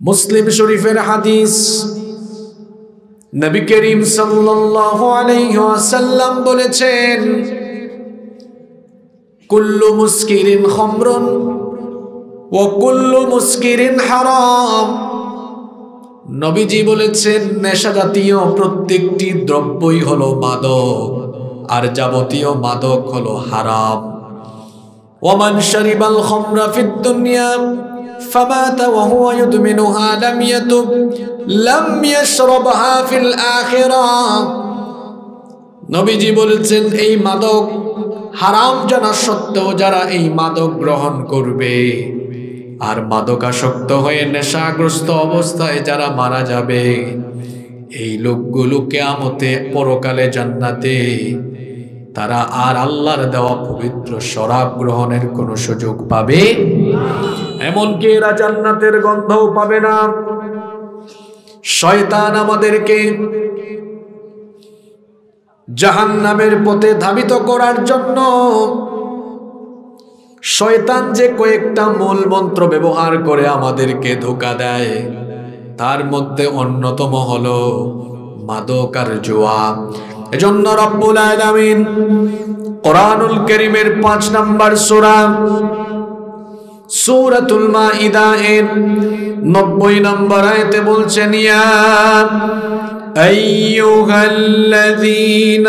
মুসলিম শরীফের হাদিস। নবী করিম সাল্লাল্লাহু আলাইহি ওয়াসাল্লাম বলেছেন, কুল্লু মুস্কিরিন খামরুন ওয়া কুল্লু মুস্কিরিন হারাম। নবীজি বলেছেন, নেশা জাতীয় প্রত্যেকটি দ্রব্যই হলো মাদক, আর যাবতীয় মাদক হলো হারাম। ওমান শারিবাল খামরা ফিদ দুনিয়া। فمات وهو يدمنها لم يتب لم يشربها في الآخرة নবীজি বলেছেন এই মাদক হারাম জানা সত্ত্বেও যারা এই মাদক গ্রহণ করবে আর মাদকাসক্ত হয়ে নেশাগ্রস্ত অবস্থায় যারা মারা যাবে এই লোকগুলো কেয়ামতে পরকালে জান্নাতে তারা আর আল্লাহর দেওয়া পবিত্র শরাব গ্রহণের কোনো সুযোগ পাবে এমনকি এরা জান্নাতের গন্ধও পাবে না। শয়তান আমাদেরকে জাহান নামের পথে ধাবিত করার জন্য শয়তান যে কয়েকটা মূল মন্ত্র ব্যবহার করে আমাদেরকে ধোকা দেয়, তার মধ্যে অন্যতম হল মাদক আর জোয়া। এজন্য রব্বুল আলামিন কোরআনুল কারীমের পাঁচ নাম্বার সূরা سورة المائدة نبوي نمبر آيات بلچنيا أيها الذين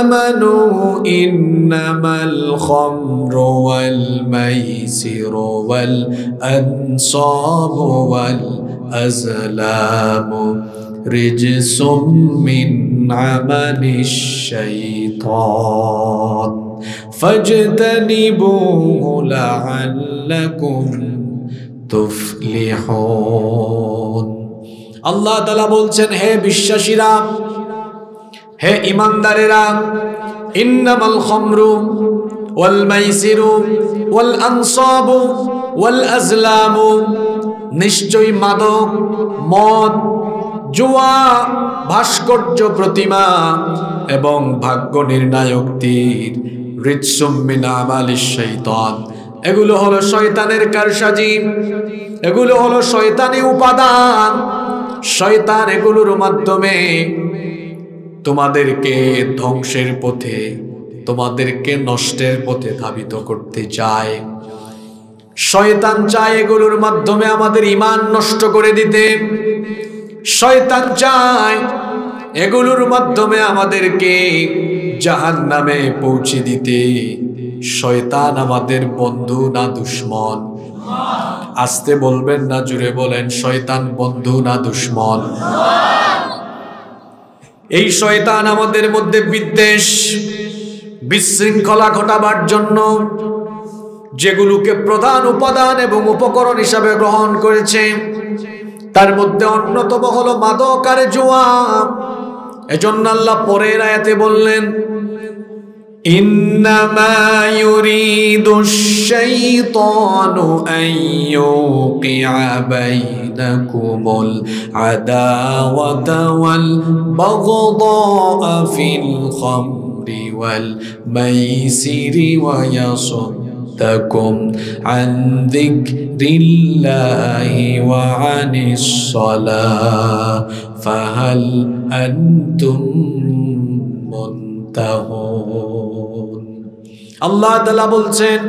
آمنوا إنما الخمر والميسر والأنصاب والأزلام رجس من عمل الشيطان فاجتنبوه لعلكم تفلحون আল্লাহ তালা বলছেন হে বিশ্বাসীরা হে ইমানদারেরা ইন্নামাল খমরু ওয়াল মাইসিরু ওয়াল আনসাবু ওয়াল আজলামু নিশ্চয়ই মাদক মদ জুয়া ভাস্কর্য প্রতিমা এবং ভাগ্য নির্ণায়ক তীর রিৎসুম্মিন আমালিশ শৈতান। এগুলো হলো শয়তানের কারসাজি। এগুলো হলো শয়তানি উপাদান। শয়তান এগুলোর মাধ্যমে তোমাদেরকে ধ্বংসের পথে, তোমাদেরকে নষ্টের পথে ধাবিত করতে চায়। শয়তান চায় এগুলোর মাধ্যমে আমাদের ইমান নষ্ট করে দিতে। শয়তান চায় এগুলোর মাধ্যমে আমাদেরকে জাহান নামে পৌঁছে দিতে। শয়তান আমাদের বন্ধু না দুশ্মন? আসতে বলবেন না, জুড়ে বলেন, শয়তান বন্ধু না দুশ্মন? এই শয়তান আমাদের মধ্যে বিদ্বেষ, বিশৃঙ্খলা ঘটাবার জন্য যেগুলোকে প্রধান উপাদান এবং উপকরণ হিসাবে গ্রহণ করেছে, তার মধ্যে অন্যতম হলো মাদক আর জুয়া। এজন্য আল্লাহ পরের আয়াতে বললেন إنما يريد الشيطان أن يوقع بينكم العداوة والبغضاء في الخمر والميسر ويصدكم عن ذكر الله وعن الصلاة فهل أنتم মুনতাহুন আল্লাহ তাআলা বলছেন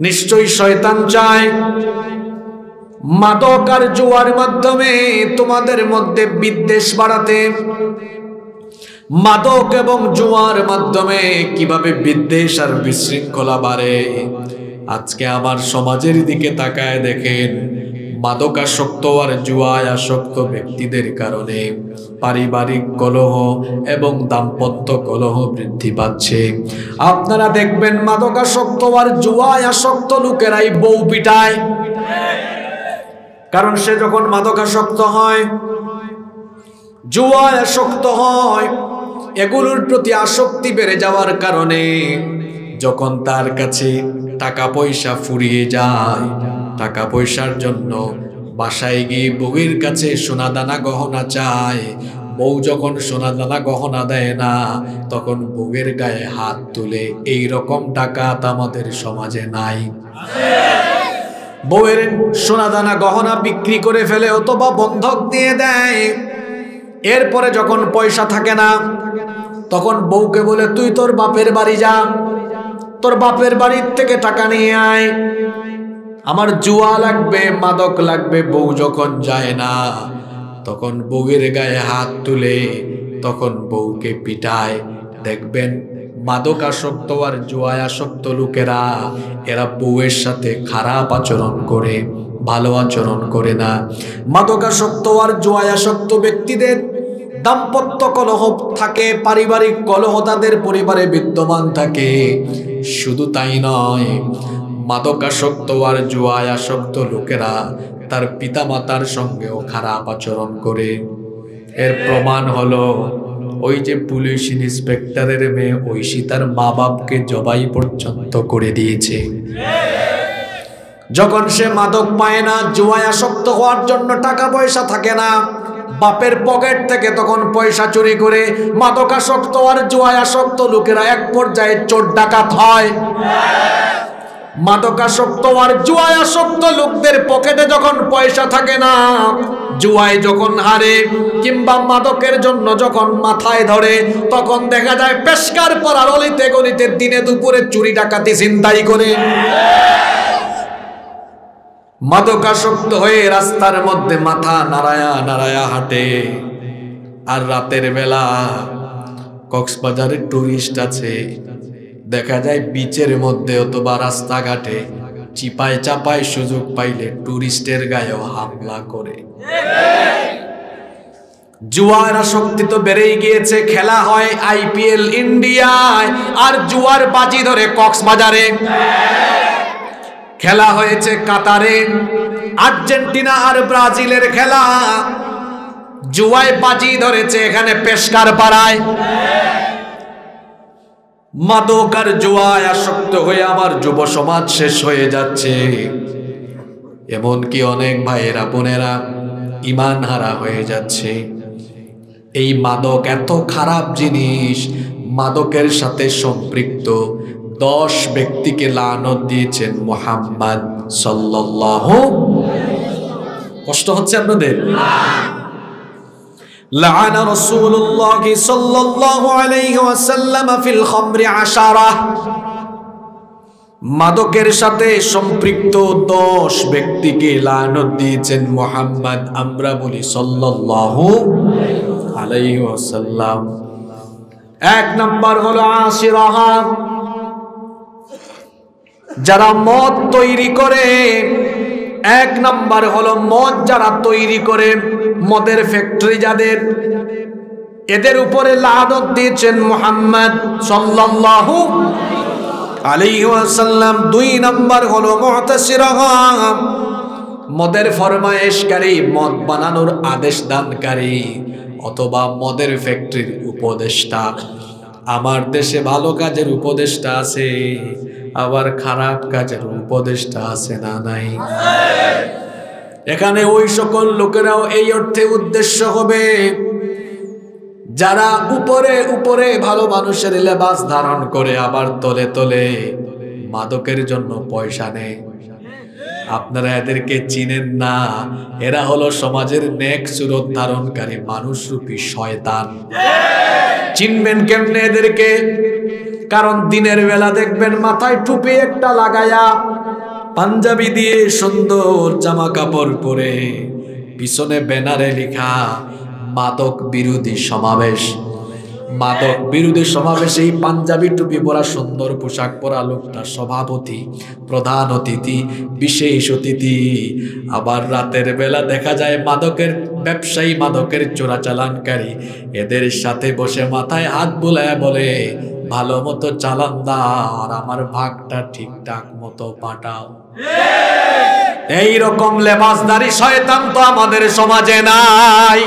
নিশ্চয়ই শয়তান চায় মাদক আর জুয়ার মাধ্যমে তোমাদের মধ্যে বিদ্বেষ বাড়াতে মাদক এবং জুয়ার মাধ্যমে কীভাবে বিদ্বেষ আর বিশৃঙ্খলা বাড়ে? আজকে আমার সমাজের দিকে তাকায় দেখেন, মাদকাসক্ত আর জুয়ায় আসক্ত ব্যক্তিদের কারণে পারিবারিক কলহ এবং দাম্পত্য কলহ বৃদ্ধি পাচ্ছে। আপনারা দেখবেন মাদকাসক্ত আর জুয়ায় আসক্ত লোকেরাই বউ পিটায়। কারণ সে যখন মাদকাসক্ত হয়, জুয়ায় আসক্ত হয় এগুলোর প্রতি আসক্তি বেড়ে যাওয়ার কারণে যখন তার কাছে টাকা পয়সা ফুরিয়ে যায়, টাকা পয়সার জন্য বাসায় গিয়ে বউয়ের কাছে সোনা দানা গহনা চায়, বউ যখন সোনা দানা গহনা দেয় না, তখন বউয়ের গায়ে হাত তুলে এই রকম টাকা আমাদের সমাজে নাই। বউয়ের সোনা দানা গহনা বিক্রি করে ফেলে অথবা বন্ধক দিয়ে দেয়। এরপরে যখন পয়সা থাকে না, তখন বউকে বলে, তুই তোর বাপের বাড়ি যা। তোর বাপের বাড়ির থেকে টাকা নিয়ে আয়। আমার জুয়া লাগবে, মাদক লাগবে, বউ যখন যায় না, তখন বউয়ের গায়ে হাত তুলে তখন বউকে পিটায়। দেখবেন মাদক আসক্ত আর জুয়ায় আসক্ত লোকেরা, এরা বউয়ের সাথে খারাপ আচরণ করে। ভালো আচরণ করে না। মাদকাসক্ত আর জুয়ায় আসক্ত ব্যক্তিদের দাম্পত্য কলহ থাকে, পারিবারিক কলহ তাদের পরিবারে বিদ্যমান থাকে। শুধু তাই নয়, মাদকাসক্ত আর জুয়ায় আসক্ত লোকেরা তার পিতামাতার সঙ্গেও খারাপ আচরণ করে। এর প্রমাণ হলো, ওই যে পুলিশ ইন্সপেক্টরের মেয়ে ঐশী তার মা বাপকে জবাই পর্যন্ত করে দিয়েছে। যখন সে মাদক পায় না, জুয়ায় আসক্ত হওয়ার জন্য টাকা পয়সা থাকে না, বাপের পকেট থেকে তখন পয়সা চুরি করে মাদকাসক্ত আর জুয়ায় আসক্ত লোকেরা এক পর্যায়ে চোর ডাকাত হয়। মাদকাসক্ত আর জুয়ায় আসক্ত লোকদের পকেটে যখন পয়সা থাকে না, জুয়ায় যখন হারে কিংবা মাদকের জন্য যখন মাথায় ধরে, তখন দেখা যায় পেশকার পরার অলিতে গলিতে দিনে দুপুরে চুরি ডাকাতি চিন্তাই করে। মাদকাসক্ত হয়ে রাস্তার মধ্যে মাথা নাড়ায়া নাড়ায়া হাঁটে। আর রাতের বেলা কক্সবাজারে টুরিস্ট আছে। দেখা যায় বিচের মধ্যে অথবা রাস্তাঘাটে চিপায় চাপায় সুযোগ পাইলে টুরিস্টের গায়েও হামলা করে। জুয়ার আসক্তি তো বেড়েই গিয়েছে, খেলা হয় আইপিএল ইন্ডিয়ায়। আর জুয়ার বাজি ধরে কক্সবাজারে। খেলা হয়েছে কাতারে, আর্জেন্টিনা আর ব্রাজিলের খেলা। জুয়ায় বাজি ধরেছে এখানে পেশকার পাড়ায়। মাদক আর জুয়ায় আসক্ত হয়ে আমার যুব সমাজ শেষ হয়ে যাচ্ছে। এমনকি অনেক ভাইয়েরা, বোনেরা ইমান হারা হয়ে যাচ্ছে। এই মাদক এত খারাপ জিনিস, মাদকের সাথে সম্পৃক্ত। দশ ব্যক্তিকে লানত দিয়েছেন মোহাম্মদ সাল্লাহ কষ্ট হচ্ছে আপনাদের لعن رسول الله صلى الله عليه وسلم في الخمر عشرة মাদকের সাথে সম্পৃক্ত দশ ব্যক্তিকে লানত দিয়েছেন মোহাম্মদ আমরা বলি সাল্লাল্লাহু আলাইহি ওয়াসাল্লাম এক নাম্বার হলো আশিরাহা যারা মদ তৈরি করে, এক নাম্বার হলো মদ যারা তৈরি করে, মদের ফ্যাক্টরি যাদের। এদের উপরে লাদত দিয়েছেন মোহাম্মদ সাল্লাল্লাহু আলাইহি ওয়াসাল্লাম। দুই নাম্বার হলো মুতাসিরহাম মদের ফরমায়েশকারী, মদ বানানোর আদেশ দানকারী, অথবা মদের ফ্যাক্টরির উপদেষ্টা। আমার দেশে ভালো কাজের উপদেষ্টা আছে। আবার খারাপ কাজের উপদেষ্টা আছে না নাই? এখানে ওই সকল লোকেরাও এই অর্থে উদ্দেশ্য হবে, যারা উপরে উপরে ভালো মানুষের লেবাস ধারণ করে আবার তলে তলে মাদকের জন্য পয়সা নেয়। আপনারা এদেরকে চিনেন না, এরা হলো সমাজের নেক সুরত ধারণকারী মানুষরূপী শয়তান। চিনবেন কেমনে এদেরকে? কারণ দিনের বেলা দেখবেন মাথায় টুপি একটা লাগায়া পাঞ্জাবি দিয়ে সুন্দর জামা কাপড় পরে। পিছনে ব্যানারে লেখা, মাদক বিরোধী সমাবেশ। মাদক বিরোধী সমাবেশে, এই পাঞ্জাবি টুপি পরা সুন্দর পোশাক পরা লোকটা সভাপতি, প্রধান অতিথি, বিশেষ অতিথি। আবার রাতের বেলা দেখা যায় মাদকের ব্যবসায়ী, মাদকের চোরাচালানকারী। এদের সাথে বসে মাথায় হাত বুলায় বলে ভালো মতো চালান দার আমার ভাগটা ঠিকঠাক মতো পাঠাও। এই রকম লেবাসদারি শয়তান তো আমাদের সমাজে নাই।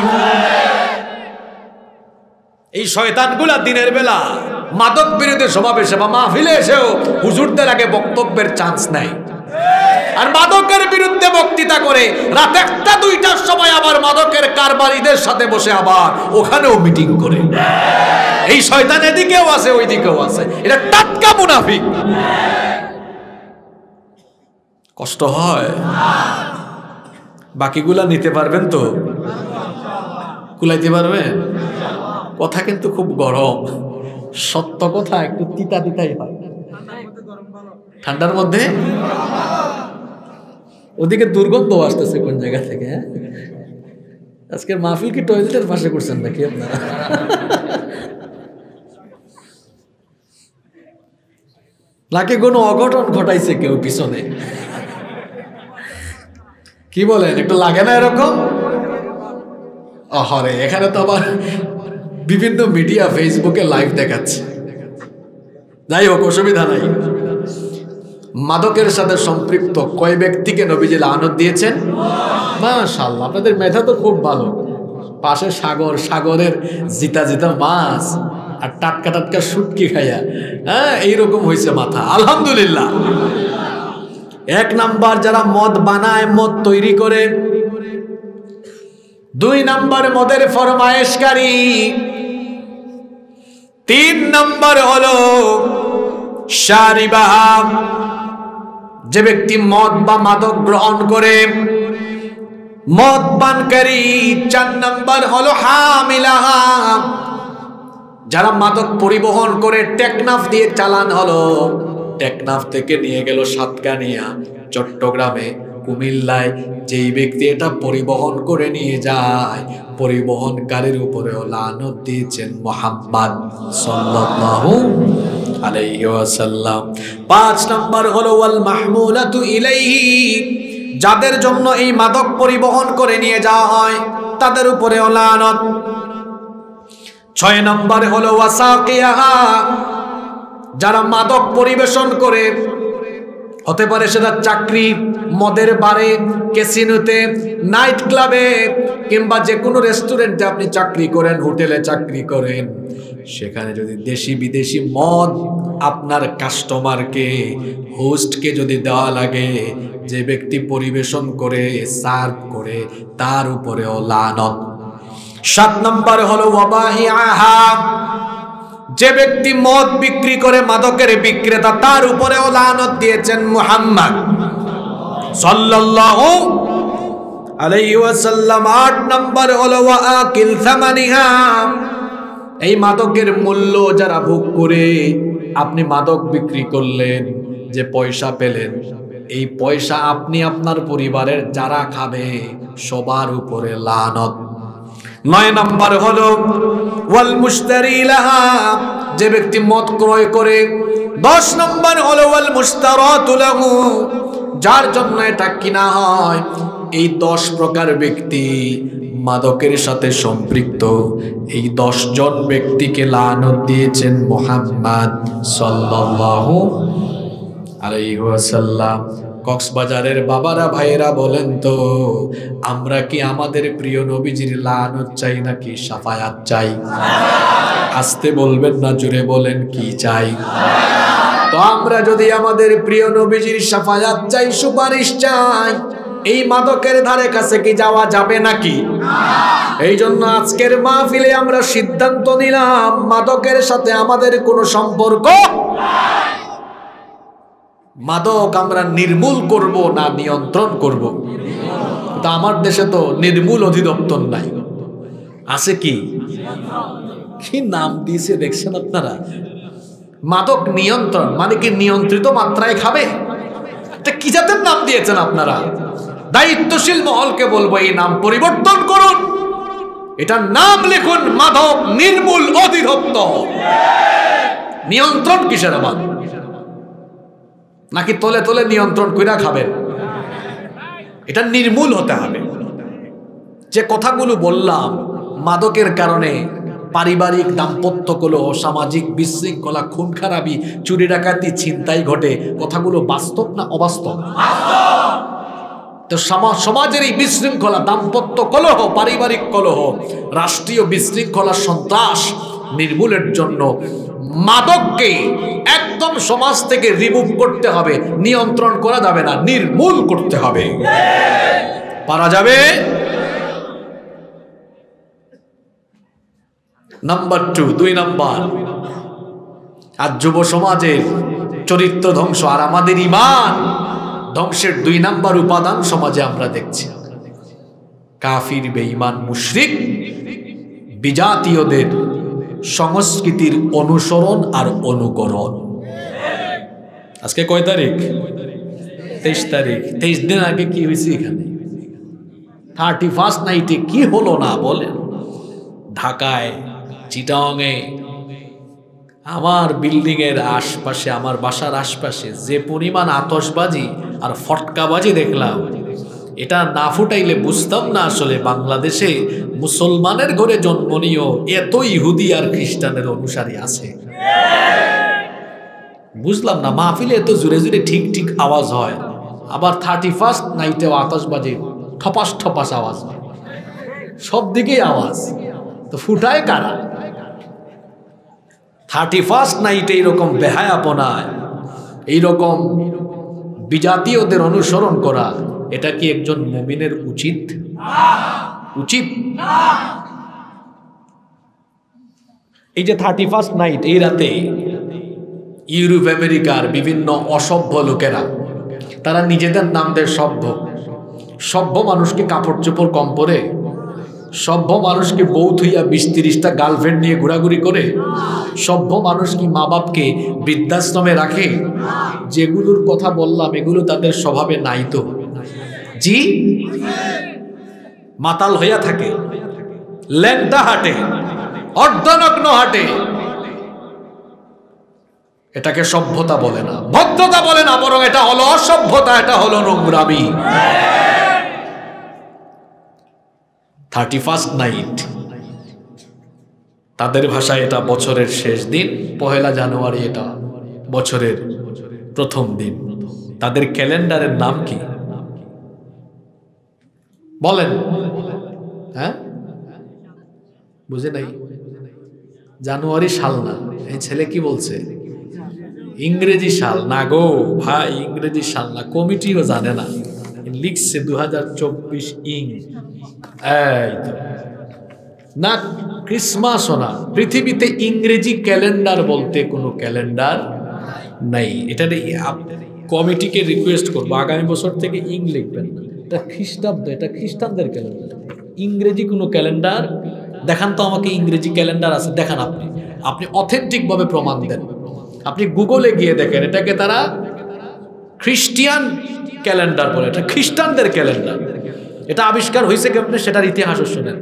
এই শয়তানগুলা দিনের বেলা মাদক বিরোধী সমাবেশে বা মাহফিলে এসেও হুজুরদের আগে বক্তব্যের চান্স নাই। আর মাদকের বিরুদ্ধে বক্তৃতা করে রাত একটা, দুইটার সময় আবার মাদকের কারবারিদের সাথে বসে আবার ওখানেও মিটিং করে। এই শয়তান এদিকেও আছে, ওইদিকেও আছে। এটা টাটকা মুনাফিক। কষ্ট হয়। বাকিগুলা নিতে পারবেন তো? কুলাইতে পারবেন? কথা কিন্তু খুব গরম। সত্য কথা, একটু তিতা তিতাই হয়। ঠান্ডার মধ্যে? ওদিকে দুর্গন্ধ আসতেছে কোন জায়গা থেকে হ্যাঁ? আজকের মাহফিল কি টয়লেটের পাশে করছেন নাকি আপনারা? নাকি কোনো অঘটন ঘটাইছে কেউ পিছনে? কি বলেন, একটু লাগে না এরকম? অহরে এখানে তো আবার বিভিন্ন মিডিয়া ফেসবুকে লাইভ দেখাচ্ছে। যাই হোক, অসুবিধা নাই। মাদকের সাথে সম্পৃক্ত কয় ব্যক্তিকে নবীজি আনন্দ দিয়েছেন? মাশাল্লাহ আপনাদের মেধা তো খুব ভালো। পাশে সাগর, সাগরের জিতা জিতা মাছ আর টাটকা টাটকা শুটকি খাইয়া। হ্যাঁ এইরকম হয়েছে মাথা, আলহামদুলিল্লাহ। এক নাম্বার যারা মদ বানায়, মদ তৈরি করে। দুই নাম্বার মদের ফরমায়েশকারী। তিন নাম্বার হলো সারিবাহা যে ব্যক্তি মদ বা মাদক গ্রহণ করে, মদ পানকারী চার নাম্বার হলো হামিলাহা যারা মাদক পরিবহন করে টেকনাফ দিয়ে চালান হলো, টেকনাফ থেকে নিয়ে গেল সাতকানিয়া, চট্টগ্রামে, কুমিল্লায়। যেই ব্যক্তি এটা পরিবহন করে নিয়ে যায়, পরিবহনকারীর উপরেও লানত দিয়েছেন মোহাম্মদ সাল্লাল্লাহু আলাইহি ওয়াসাল্লাম। পাঁচ নাম্বার হলো, ওয়াল মাহমুলাতু ইলাইহি যাদের জন্য এই মাদক পরিবহন করে নিয়ে যাওয়া হয়, তাদের উপরে লানত। ছয় নম্বরে হলো, ওয়াসাকিয়াহা যারা মাদক পরিবেশন করে হতে পারে সেটা চাকরি, মদের বারে, ক্যাসিনোতে, নাইট ক্লাবে, কিংবা যে কোনো রেস্টুরেন্টে আপনি চাকরি করেন, হোটেলে চাকরি করেন। সেখানে যদি দেশি বিদেশি মদ আপনার কাস্টমারকে, হোস্টকে যদি দেওয়া লাগে, যে ব্যক্তি পরিবেশন করে, সার্ভ করে, তার উপরেও লানত। সাত নম্বর হলো ওয়াবাইআহা। যে ব্যক্তি মদ বিক্রি করে মাদকের বিক্রেতা, তার উপরেও লানত দিয়েছেন মুহাম্মদ। সাল্লাল্লাহু আলাইহি ওয়াসাল্লাম, আট নম্বর হলো ওয়াকিল থামানিহা এই মাদকের মূল্য যারা ভোগ করে, আপনি মাদক বিক্রি করলেন, যে পয়সা পেলেন, এই পয়সা আপনি আপনার পরিবারের যারা খাবে, সবার উপরে লানত। নয় নম্বর হলো, ওয়াল মুশতারি লাহা, যে ব্যক্তি মদ ক্রয় করে। দশ নম্বর হলো, ওয়াল মুশতারাতু লাহু, যার জন্য এটা কিনা হয়। এই দশ প্রকার ব্যক্তি মাদকের সাথে সম্পৃক্ত। এই দশ জন ব্যক্তিকে লানত দিয়েছেন মোহাম্মদ সাল্লাল্লাহু আলাইহি ওয়াসাল্লাম। কক্সবাজারের বাবারা, ভাইয়েরা বলেন তো, আমরা কি আমাদের প্রিয় নবীজির লানত চাই নাকি সাফায়াত চাই? আসতে বলবেন না জুড়ে বলেন কি চাই? তো আমরা যদি আমাদের প্রিয় নবীজির সাফায়াত চাই, সুপারিশ চাই, এই মাদকের ধারে কাছে কি যাওয়া যাবে নাকি? এই জন্য আজকের মাহফিলে আমরা সিদ্ধান্ত নিলাম, মাদকের সাথে আমাদের কোনো সম্পর্ক মাদক আমরা নির্মূল করব না নিয়ন্ত্রণ করব। তা আমার দেশে তো নির্মূল অধিদপ্তর নাই। আছে কি? কি নাম দিয়েছে দেখছেন আপনারা? মাদক নিয়ন্ত্রণ মানে কি নিয়ন্ত্রিত মাত্রায় খাবে? কি জাতের নাম দিয়েছেন আপনারা? দায়িত্বশীল মহলকে বলব, এই নাম পরিবর্তন করুন। এটার নাম লিখুন, মাদক নির্মূল অধিদপ্তর। নিয়ন্ত্রণ কিসের আবার? নাকি তলে তলে নিয়ন্ত্রণ কইরা খাবেন? এটা নির্মূল হতে হবে। যে কথাগুলো বললাম, মাদকের কারণে পারিবারিক দাম্পত্য কলহ সামাজিক বিশৃঙ্খলা, খুন খারাপি, চুরি ডাকাতি, ছিনতাই ঘটে, কথাগুলো বাস্তব না অবাস্তব? তো সমাজের এই বিশৃঙ্খলা, দাম্পত্য কলহ, পারিবারিক কলহ, রাষ্ট্রীয় বিশৃঙ্খলা সন্ত্রাস নির্মূলের জন্য মাদককে একদম সমাজ থেকে রিমুভ করতে হবে, নিয়ন্ত্রণ করা যাবে না, নির্মূল করতে হবে। পারা যাবে? নাম্বার টু দুই নাম্বার। আর যুব সমাজের চরিত্র ধ্বংস, আর আমাদের ইমান ধ্বংসের দুই নাম্বার উপাদান সমাজে আমরা দেখছি। কাফির, বেঈমান, মুশরিক, বিজাতীয়দের সংস্কৃতির অনুসরণ আর অনুকরণ। আজকে কয় তারিখ? তেইশ তারিখ। তেইশ দিন আগে কি হয়েছে এখানে? থার্টি ফার্স্ট নাইটে কি হলো না বলেন? ঢাকায় চিটাংয়ে আমার বিল্ডিং এর আশপাশে আমার বাসার আশপাশে যে পরিমাণ আতসবাজি আর ফটকাবাজি দেখলাম এটা না ফুটাইলে বুঝতাম না আসলে বাংলাদেশে মুসলমানের ঘরে জন্ম নিয়েও এত ইহুদি আর খ্রিস্টানের অনুসারী আছে। বুঝলাম না, মাহফিলে এত জুড়ে জুড়ে ঠিক ঠিক আওয়াজ হয়। আবার থার্টি ফার্স্ট নাইটেও আতশবাজি ঠপাস ঠপাস আওয়াজ হয়। সব দিকেই আওয়াজ। তো ফুটায় কারা? থার্টি ফার্স্ট নাইটে এইরকম বেহায়াপনায়, এইরকম বিজাতীয়দের অনুসরণ করা এটা কি একজন মুমিনের উচিত? উচিত। এই যে থার্টি ফার্স্ট নাইট এই রাতে ইউরোপ আমেরিকার বিভিন্ন অসভ্য লোকেরা, তারা নিজেদের নাম দেয় সভ্য। সভ্য মানুষকে কাপড় চোপড় কম পরে, সভ্য মানুষকে বউ থুইয়া বিশ তিরিশটা গার্লফ্রেন্ড নিয়ে ঘোরাঘুরি করে, সভ্য মানুষ কি মা বাপকে বৃদ্ধাশ্রমে রাখে? যেগুলোর কথা বললাম, এগুলো তাদের স্বভাবে নাই তো। জি? মাতাল হইয়া থাকে। ল্যাংটা হাটে। অর্ধনগ্ন হাটে। এটাকে সভ্যতা বলে না। ভদ্রতা বলে না, বরং এটা হলো অসভ্যতা, এটা হলো নোংরামি। Thirty first night. তাদের ভাষায় এটা বছরের শেষ দিন, পহেলা জানুয়ারি এটা বছরের প্রথম দিন। তাদের ক্যালেন্ডারের নাম কি? বলেন। হ্যাঁ? বুঝে নাই? জানুয়ারি সাল না। এই ছেলে কি বলছে? ইংরেজি সাল না গো, ভাই, ইংরেজি সাল না। কমিটিও জানে না। লিখছে দু হাজার চব্বিশ ইং। না, ক্রিসমাসও না। পৃথিবীতে ইংরেজি ক্যালেন্ডার বলতে কোনো ক্যালেন্ডার নাই। এটা কমিটিকে রিকোয়েস্ট করব। আগামী বছর থেকে ইং লিখবেন না। এটা খ্রিস্টাব্দ, এটা খ্রিস্টানদের ক্যালেন্ডার। ইংরেজি কোনো ক্যালেন্ডার? দেখান তো আমাকে ইংরেজি ক্যালেন্ডার আছে, দেখান আপনি। আপনি অথেন্টিকভাবে প্রমাণ দেন। আপনি গুগলে গিয়ে দেখেন, এটাকে তারা খ্রিস্টিয়ান ক্যালেন্ডার বলে, এটা খ্রিস্টানদের ক্যালেন্ডার। এটা আবিষ্কার হয়েছে কেমনে? সেটার ইতিহাসও শোনেন।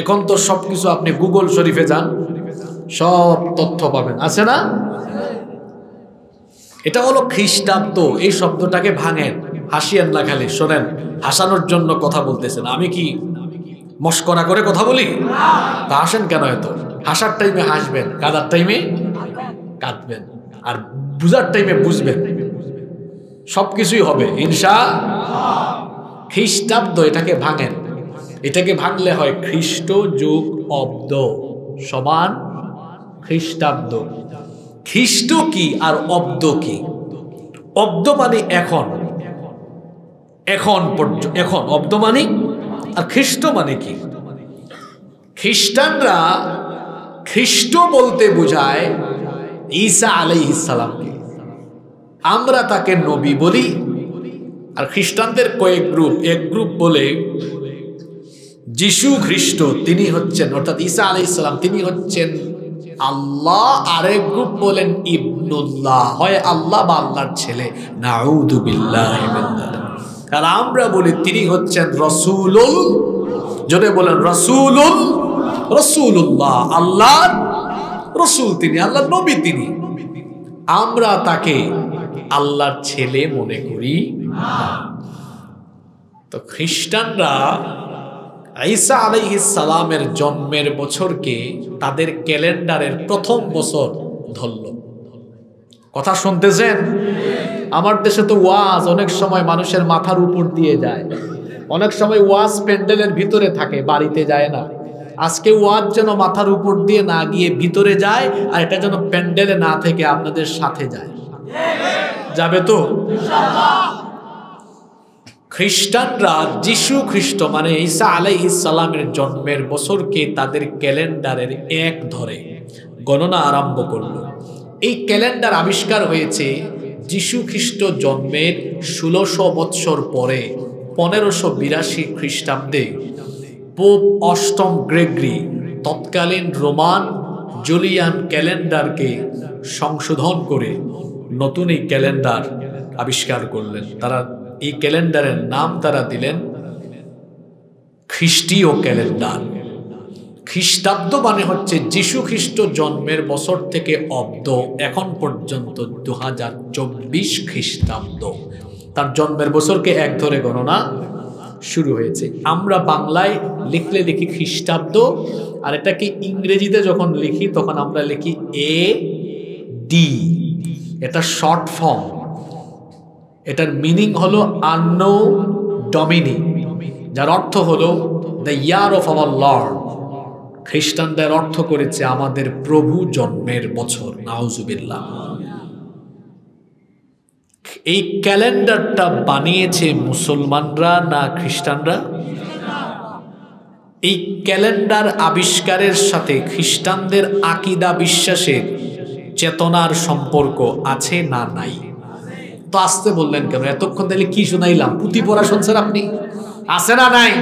এখন তো সব কিছু আপনি গুগল শরীফে যান, সব তথ্য পাবেন। আছে না? এটা হলো খ্রিস্টাব্দ, এই শব্দটাকে ভাঙেন। হাসিয়েন না খালি, শোনেন, হাসানোর জন্য কথা বলতেছেন। আমি কি মস্করা করে কথা বলি? তা হাসেন কেন হয়তো হাসার টাইমে হাসবেন, কাদার টাইমে কাঁদবেন, আর বুঝার টাইমে বুঝবেন। সব কিছুই হবে, ইনশা খ্রিস্টাব্দ এটাকে ভাঙেন। এটাকে ভাঙলে হয় খ্রিস্ট যুগ অব্দ, সমান খ্রিস্টাব্দ। খ্রিস্ট কি আর অব্দ কি? অব্দ মানে এখন। এখন পর্যন্ত এখন অব্দ মানে আর খ্রিস্ট মানে কি? খ্রিস্টানরা খ্রিস্ট বলতে বোঝায় ঈসা আলাইহিসালামকে আমরা তাকে নবী বলি। আর খ্রিস্টানদের কয়েক গ্রুপ, এক গ্রুপ বলে যিশু খ্রিস্ট, তিনি হচ্ছেন, অর্থাৎ ঈসা আলাইসালাম তিনি হচ্ছেন আল্লাহ। আরেক গ্রুপ বলেন ইবনুল্লাহ, হয় আল্লাহ বা আল্লাহর ছেলে। নাউদুবিল্লাহ আর আমরা বলি তিনি হচ্ছেন রসুলুল। যদি বলেন, রসুলুল রসুল্লাহ আল্লাহ রসুল তিনি আল্লাহ নবী তিনি। আমরা তাকে আল্লাহর ছেলে মনে করি তো খ্রিস্টানরা ঈসা সালামের জন্মের বছরকে তাদের ক্যালেন্ডারের প্রথম বছর ধরল। কথা শুনতেছেন? আমার দেশে তো ওয়াজ অনেক সময় মানুষের মাথার উপর দিয়ে যায়। অনেক সময় ওয়াজ প্যান্ডেলের ভিতরে থাকে, বাড়িতে যায় না। আজকে ওয়াজ যেন মাথার উপর দিয়ে না গিয়ে ভিতরে যায়, আর এটা যেন প্যান্ডেলে না থেকে আপনাদের সাথে যায়। যাবে তো? খ্রিস্টানরা যিশু খ্রিস্ট মানে ঈসা আলাইহিসালামের জন্মের বছরকে তাদের ক্যালেন্ডারের এক ধরে গণনা আরম্ভ করল। এই ক্যালেন্ডার আবিষ্কার হয়েছে যিশু খ্রিস্ট জন্মের ষোলোশো বৎসর পরে পনেরোশো বিরাশি খ্রিস্টাব্দে পোপ অষ্টম গ্রেগরি তৎকালীন রোমান জুলিয়ান ক্যালেন্ডারকে সংশোধন করে নতুন এই ক্যালেন্ডার আবিষ্কার করলেন। তারা এই ক্যালেন্ডারের নাম তারা দিলেন খ্রিস্টীয় ক্যালেন্ডার। খ্রিস্টাব্দ মানে হচ্ছে যিশু খ্রিস্ট জন্মের বছর থেকে অব্দ এখন পর্যন্ত দু হাজার চব্বিশ খ্রিস্টাব্দ। তার জন্মের বছরকে এক ধরে গণনা শুরু হয়েছে। আমরা বাংলায় লিখলে লিখি খ্রিস্টাব্দ, আর এটাকে ইংরেজিতে যখন লিখি তখন আমরা লিখি এ, ডি। এটা শর্ট ফর্ম। এটার মিনিং হলো আন্ন ডমিনি, যার অর্থ হলো the year of our lord. খ্রিস্টানদের অর্থ করেছে আমাদের প্রভু জন্মের বছর। নাউজুবিল্লাহ। এই ক্যালেন্ডারটা বানিয়েছে মুসলমানরা না খ্রিস্টানরা? এই ক্যালেন্ডার আবিষ্কারের সাথে খ্রিস্টানদের আকিদা বিশ্বাসের চেতনার সম্পর্ক আছে না নাই? তো আসতে বললেন কেন? এতক্ষণ তাহলে কি শুনাইলাম? পুঁথি পড়া শুনছেন আপনি? আছে না নাই?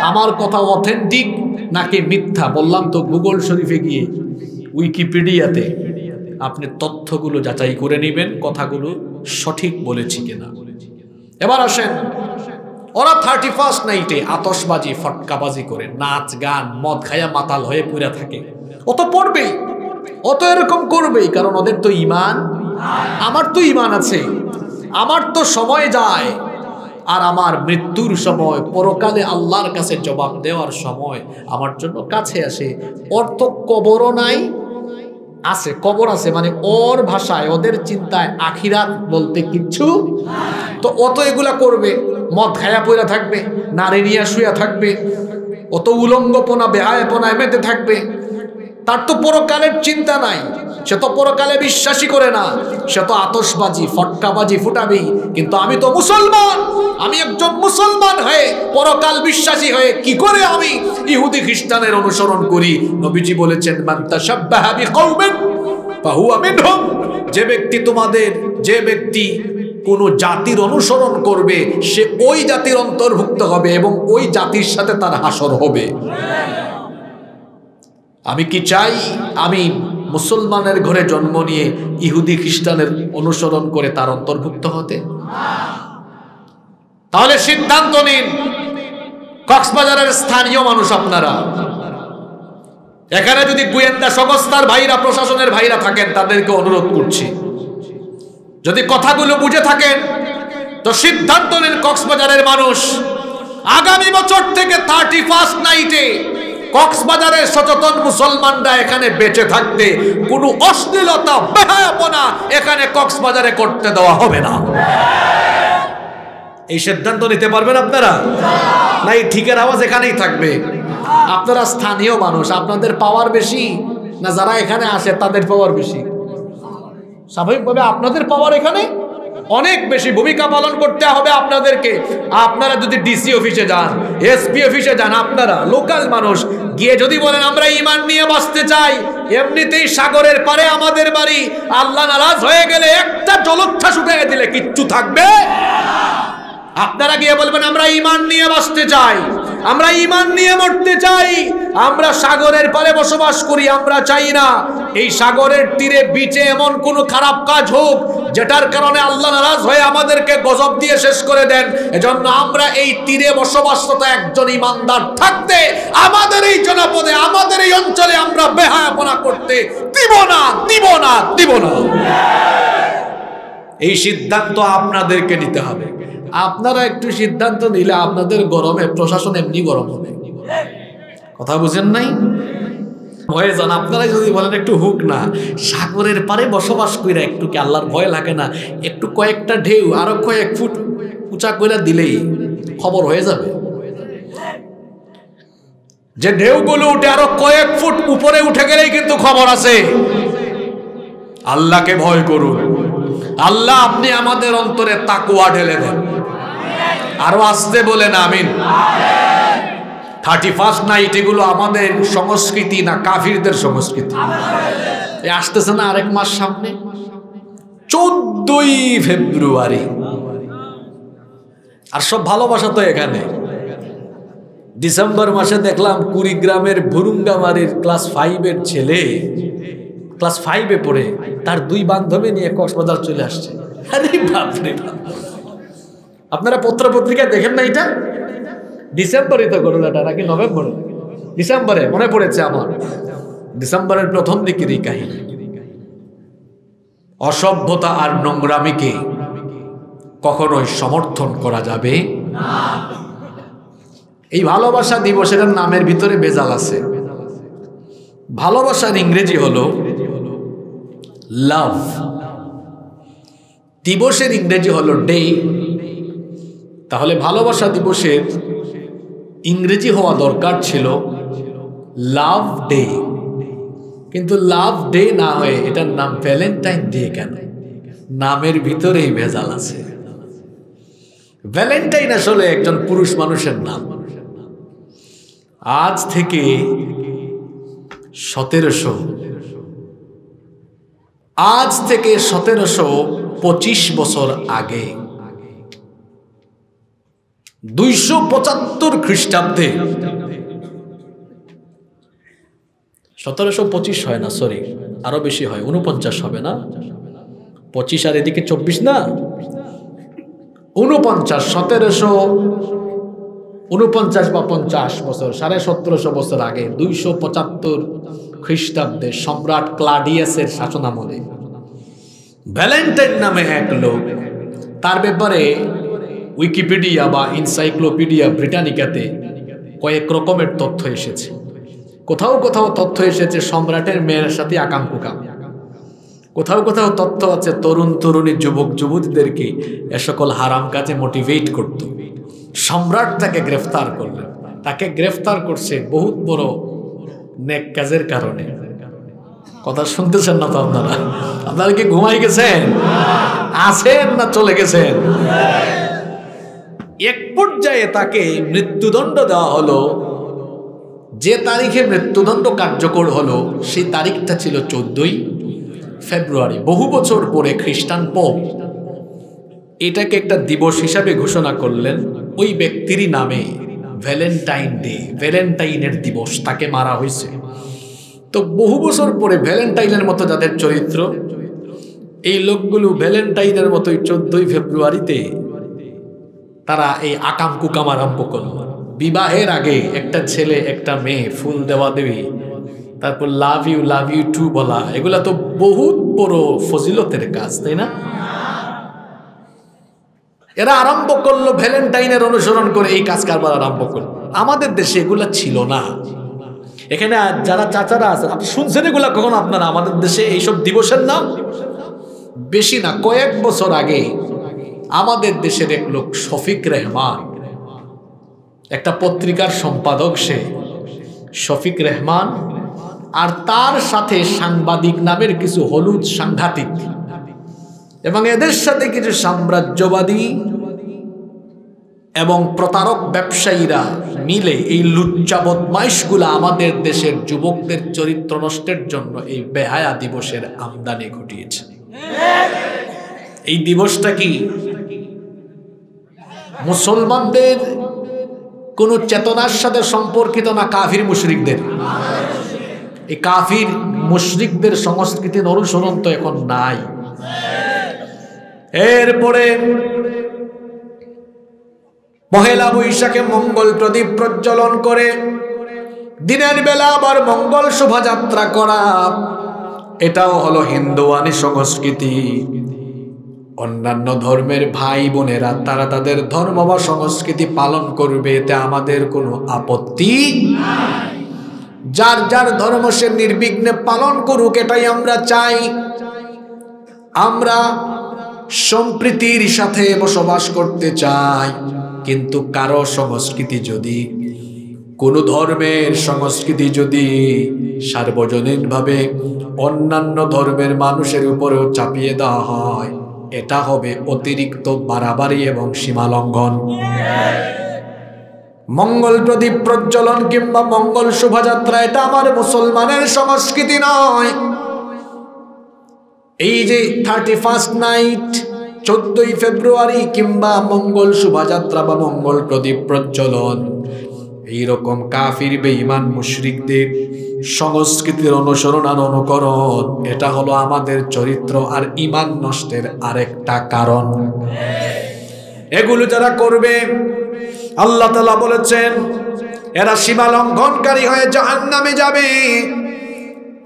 আমার কথা অথেন্টিক নাকি মিথ্যা? বললাম তো গুগল শরীফে গিয়ে। উইকিপিডিয়াতে। আপনি তথ্যগুলো যাচাই করে নেবেন, কথাগুলো সঠিক বলেছি কিনা। এবার আসেন। ওরা থার্টি ফার্স্ট নাইটে আতসবাজি ফটকাবাজি করে, নাচ, গান, মদ খায়া মাতাল হয়ে পুরা থাকে। ও তো পড়বেই। ও তো এরকম করবেই, কারণ ওদের তো ইমান। আমার তো ইমান আছে। আমার তো সময় যায়। আর আমার মৃত্যুর সময়, পরকালে আল্লাহর কাছে জবাব দেওয়ার সময় আমার জন্য কাছে আসে। তো কবরও নাই, আছে, কবর আছে মানে ওর ভাষায়, ওদের চিন্তায় আখিরাত বলতে কিচ্ছু তো অত এগুলা করবে, মদ খায়া পইরা থাকবে, নারী নিয়ে শুয়া থাকবে অত উলঙ্গপনা বেহায়পনায় মেতে থাকবে। তার তো পরকালের চিন্তা নাই। সে তো পরকালে বিশ্বাসী করে না। সে তো আতসবাজি ফটকাবাজি ফুটাবি। কিন্তু আমি তো মুসলমান। আমি একজন মুসলমান হয়ে পরকাল বিশ্বাসী হয়ে কি করে আমি ইহুদি খ্রিস্টানের অনুসরণ করি? নবীজি বলেছেন মান্তা সাব্বাহাবি কওমেন ফাহুয়া মিনহুম। যে ব্যক্তি তোমাদের, যে ব্যক্তি কোন জাতির অনুসরণ করবে, সে ওই জাতির অন্তর্ভুক্ত হবে এবং ওই জাতির সাথে তার হাসর হবে। আমি কি চাই আমি মুসলমানের ঘরে জন্ম নিয়ে ইহুদি খ্রিস্টানের অনুসরণ করে তার অন্তর্ভুক্ত হতে? তাহলে সিদ্ধান্ত নিন, কক্সবাজারের স্থানীয় মানুষ আপনারা। এখানে যদি গোয়েন্দা সংস্থার ভাইরা, প্রশাসনের ভাইরা থাকেন, তাদেরকে অনুরোধ করছি। যদি কথাগুলো বুঝে থাকেন, তো সিদ্ধান্ত নিন কক্সবাজারের মানুষ আগামী বছর থেকে থার্টি ফার্স্ট নাইটে কক্সবাজারের সচেতন মুসলমানরা এখানে বেঁচে থাকতে কোনো অশ্লীলতা, বেহায়াপনা এখানে কক্সবাজারে করতে দেওয়া হবে না। এই সিদ্ধান্ত নিতে পারবেন আপনারা? না, এই ঠিকের আওয়াজ এখানেই থাকবে। আপনারা স্থানীয় মানুষ, আপনাদের পাওয়ার বেশি? না, যারা এখানে আসে, তাদের পাওয়ার বেশি? স্বাভাবিকভাবে আপনাদের পাওয়ার এখানে অনেক বেশি ভূমিকা পালন করতে হবে আপনাদেরকে। আপনারা যদি ডিসি অফিসে যান এসপি অফিসে যান, আপনারা লোকাল মানুষ, গিয়ে যদি বলেন, আমরা ইমান নিয়ে বাঁচতে চাই, এমনিতেই সাগরের পারে আমাদের বাড়ি, আল্লাহ নারাজ হয়ে গেলে একটা জলোচ্ছ্বাস উঠে দিলে কিচ্ছু থাকবে আপনারা গিয়ে বলবেন, আমরা ইমান নিয়ে বাঁচতে চাই, আমরা ইমান নিয়ে মরতে চাই, আমরা সাগরের পারে বসবাস করি, আমরা চাই না। এই সাগরের তীরে, বিচে এমন কোনো খারাপ কাজ হোক, যেটার কারণে আল্লাহ নারাজ হয়ে আমাদেরকে গজব দিয়ে শেষ করে দেন। এজন্য আমরা এই তীরে বসবাসরত একজন ইমানদার থাকতে, আমাদের এই জনপদে, আমাদের এই অঞ্চলে আমরা বেহায়াপনা করতে দিব না দিব না দিব না। এই সিদ্ধান্ত আপনাদেরকে নিতে হবে। আপনারা একটু সিদ্ধান্ত নিলে আপনাদের গরমে, প্রশাসন এমনি গরম হবে। কথা বুঝেন নাই? ভয়ে যান, আপনারা যদি বলেন একটু হুক না, সাগরের পারে বসবাস করে একটু কি আল্লাহর ভয় লাগে না? একটু কয়েকটা ঢেউ, আরও কয়েক ফুট উঁচা করে দিলেই খবর হয়ে যাবে। যে ঢেউগুলো উঠে আরও কয়েক ফুট উপরে উঠে গেলেই কিন্তু খবর আছে। আল্লাহকে ভয় করুন। আল্লাহ আপনি আমাদের অন্তরে তাকুয়া ঢেলে দেন। আরও আসতে বলেন, আমিন। থার্টি ফার্স্ট নাইট এগুলো আমাদের সংস্কৃতি না, কাফিরদের সংস্কৃতি। আসতেছে না আরেক মাস সামনে? চোদ্দই ফেব্রুয়ারি। আর সব ভালোবাসা তো এখানে। ডিসেম্বর মাসে দেখলাম কুড়িগ্রামের ভুরুঙ্গামারির ক্লাস ফাইভের ছেলে, ক্লাস ফাইভে পড়ে, তার দুই বান্ধবী নিয়ে কক্সবাজার চলে আসছে। আরে বাপরে বাপ। আপনারা পত্র পত্রিকা দেখেন না এটা? ডিসেম্বরে তো ঘটনাটা নাকি নভেম্বরে? ডিসেম্বরে, মনে পড়েছে আমার। ডিসেম্বরের প্রথম দিকের এই কাহিনী। অসভ্যতা আর নোংরামিকে কখনোই সমর্থন করা যাবে এই ভালোবাসা দিবসের নামের ভিতরে বেজাল আছে। ভালোবাসার ইংরেজি হলো লাভ দিবসের ইংরেজি হলো ডে তাহলে ভালোবাসা দিবসের ইংরেজি হওয়া দরকার ছিল লাভ ডে। কিন্তু লাভ ডে না হয়ে এটার নাম ভ্যালেন্টাইন ডে কেন? নামের ভিতরেই ভেজাল আছে। ভ্যালেন্টাইন আসলে একজন পুরুষ মানুষের নাম। আজ থেকে সতেরোশো, আজ থেকে সতেরোশো পঁচিশ বছর আগে দুইশো পঁচাত্তর খ্রিস্টাব্দে। সতেরোশো পঁচিশ হয় না সরি আরও বেশি হয় উনপঞ্চাশ হবে না? পঁচিশ আর এদিকে চব্বিশ না? উনপঞ্চাশ সতেরোশো উনপঞ্চাশ বা পঞ্চাশ বছর, সাড়ে সতেরোশো বছর আগে দুইশো পঁচাত্তর খ্রিস্টাব্দে সম্রাট ক্লাডিয়াসের শাসনামলে ভ্যালেন্টাইন নামে এক লোক, তার ব্যাপারে উইকিপিডিয়া বা ইনসাইক্লোপিডিয়া ব্রিটানিকাতে কয়েক রকমের তথ্য এসেছে। কোথাও কোথাও তথ্য এসেছে সম্রাটের মেয়ের সাথে আকাম কোথাও কোথাও তথ্য আছে তরুণ তরুণী যুবক যুবতীদেরকে এ সকল হারাম কাজে মোটিভেট করত। সম্রাট তাকে গ্রেফতার করলেন। তাকে গ্রেফতার করছে বহুত বড় নেক কাজের কারণে। কথা শুনতেছেন না তো আপনারা? আপনারা কি ঘুমাই গেছেন? আছেন না চলে গেছেন? এক পর্যায়ে তাকে মৃত্যুদণ্ড দেওয়া হলো। যে তারিখে মৃত্যুদণ্ড কার্যকর হলো, সেই তারিখটা ছিল চোদ্দই ফেব্রুয়ারি, বহু বছর পরে খ্রিস্টান পোপ। এটাকে একটা দিবস হিসাবে ঘোষণা করলেন। ওই ব্যক্তিরই নামে ভ্যালেন্টাইন ডে, ভ্যালেন্টাইনের দিবস তাকে মারা হয়েছে। তো বহু বছর পরে ভ্যালেন্টাইনের মতো যাদের চরিত্র, এই লোকগুলো ভ্যালেন্টাইনের মতোই চোদ্দই ফেব্রুয়ারিতে তারা এই আকাম কুকাম আরম্ভ করল। বিবাহের আগে একটা ছেলে, একটা মেয়ে, ফুল দেওয়া দেবী, তারপর love you love you too বলা এগুলা তো বহুত বড় ফজিলতের কাজ, তাই না? এরা আরম্ভ করল ভ্যালেন্টাইনের অনুসরণ করে এই কাজ কারবার আরম্ভ করল। আমাদের দেশে এগুলা ছিল না। এখানে যারা চাচারা আছেন আপনি শুনছেন এগুলা কখন আপনারা? আমাদের দেশে এইসব দিবসের নাম? বেশি না, কয়েক বছর আগে আমাদের দেশের এক লোক, শফিক রেহমান। একটা পত্রিকার সম্পাদক সে, শফিক রেহমান। আর তার সাথে সাংবাদিক নামের কিছু হলুদ সাংঘাতিক। এবং এদের সাথে কিছু সাম্রাজ্যবাদী এবং প্রতারক ব্যবসায়ীরা মিলে এই লুচ্চা বদমাইশগুলো আমাদের দেশের যুবকদের চরিত্র নষ্টের জন্য এই বেহায়া দিবসের আমদানি ঘটিয়েছে। এই দিবসটা কি? মুসলমানদের কোন চেতনার সাথে সম্পর্কিত না কাফির মুশরিকদের। এই কাফির মুশরিকদের সংস্কৃতির অনুসরণ তো এখন নাই। এরপরে পহেলা বৈশাখে মঙ্গল প্রদীপ প্রজ্বলন করে, দিনের বেলা আবার মঙ্গল শোভাযাত্রা করা, এটাও হলো হিন্দুয়ানি সংস্কৃতি। অন্যান্য ধর্মের ভাই বোনেরা, তারা তাদের ধর্ম বা সংস্কৃতি পালন করবে, এতে আমাদের কোনো আপত্তি যার যার ধর্ম সে নির্বিঘ্নে পালন করুক, এটাই আমরা চাই। আমরা সম্প্রীতির সাথে বসবাস করতে চাই, কিন্তু কারও সংস্কৃতি যদি, কোন ধর্মের সংস্কৃতি যদি সার্বজনীনভাবে অন্যান্য ধর্মের মানুষের উপরেও চাপিয়ে দেওয়া হয় এটা হবে অতিরিক্ত বাড়াবাড়ি এবং সীমালঙ্ঘন মঙ্গল প্রদীপ প্রজ্বলন কিংবা মঙ্গল শোভাযাত্রা, এটা আমার মুসলমানের সংস্কৃতি নয়। এই যে থার্টি ফার্স্ট নাইট চোদ্দই ফেব্রুয়ারি কিংবা মঙ্গল শোভাযাত্রা বা মঙ্গল প্রদীপ প্রজ্বলন এইরকম কাফির, বেঈমান মুশরিকদের সংস্কৃতির অনুসরণ আর অনুকরণ, এটা হলো আমাদের চরিত্র আর ইমান নষ্টের আরেকটা কারণ। এগুলো যারা করবে, আল্লাহ তালা বলেছেন, এরা সীমা লঙ্ঘনকারী হয়ে জাহান নামে যাবে।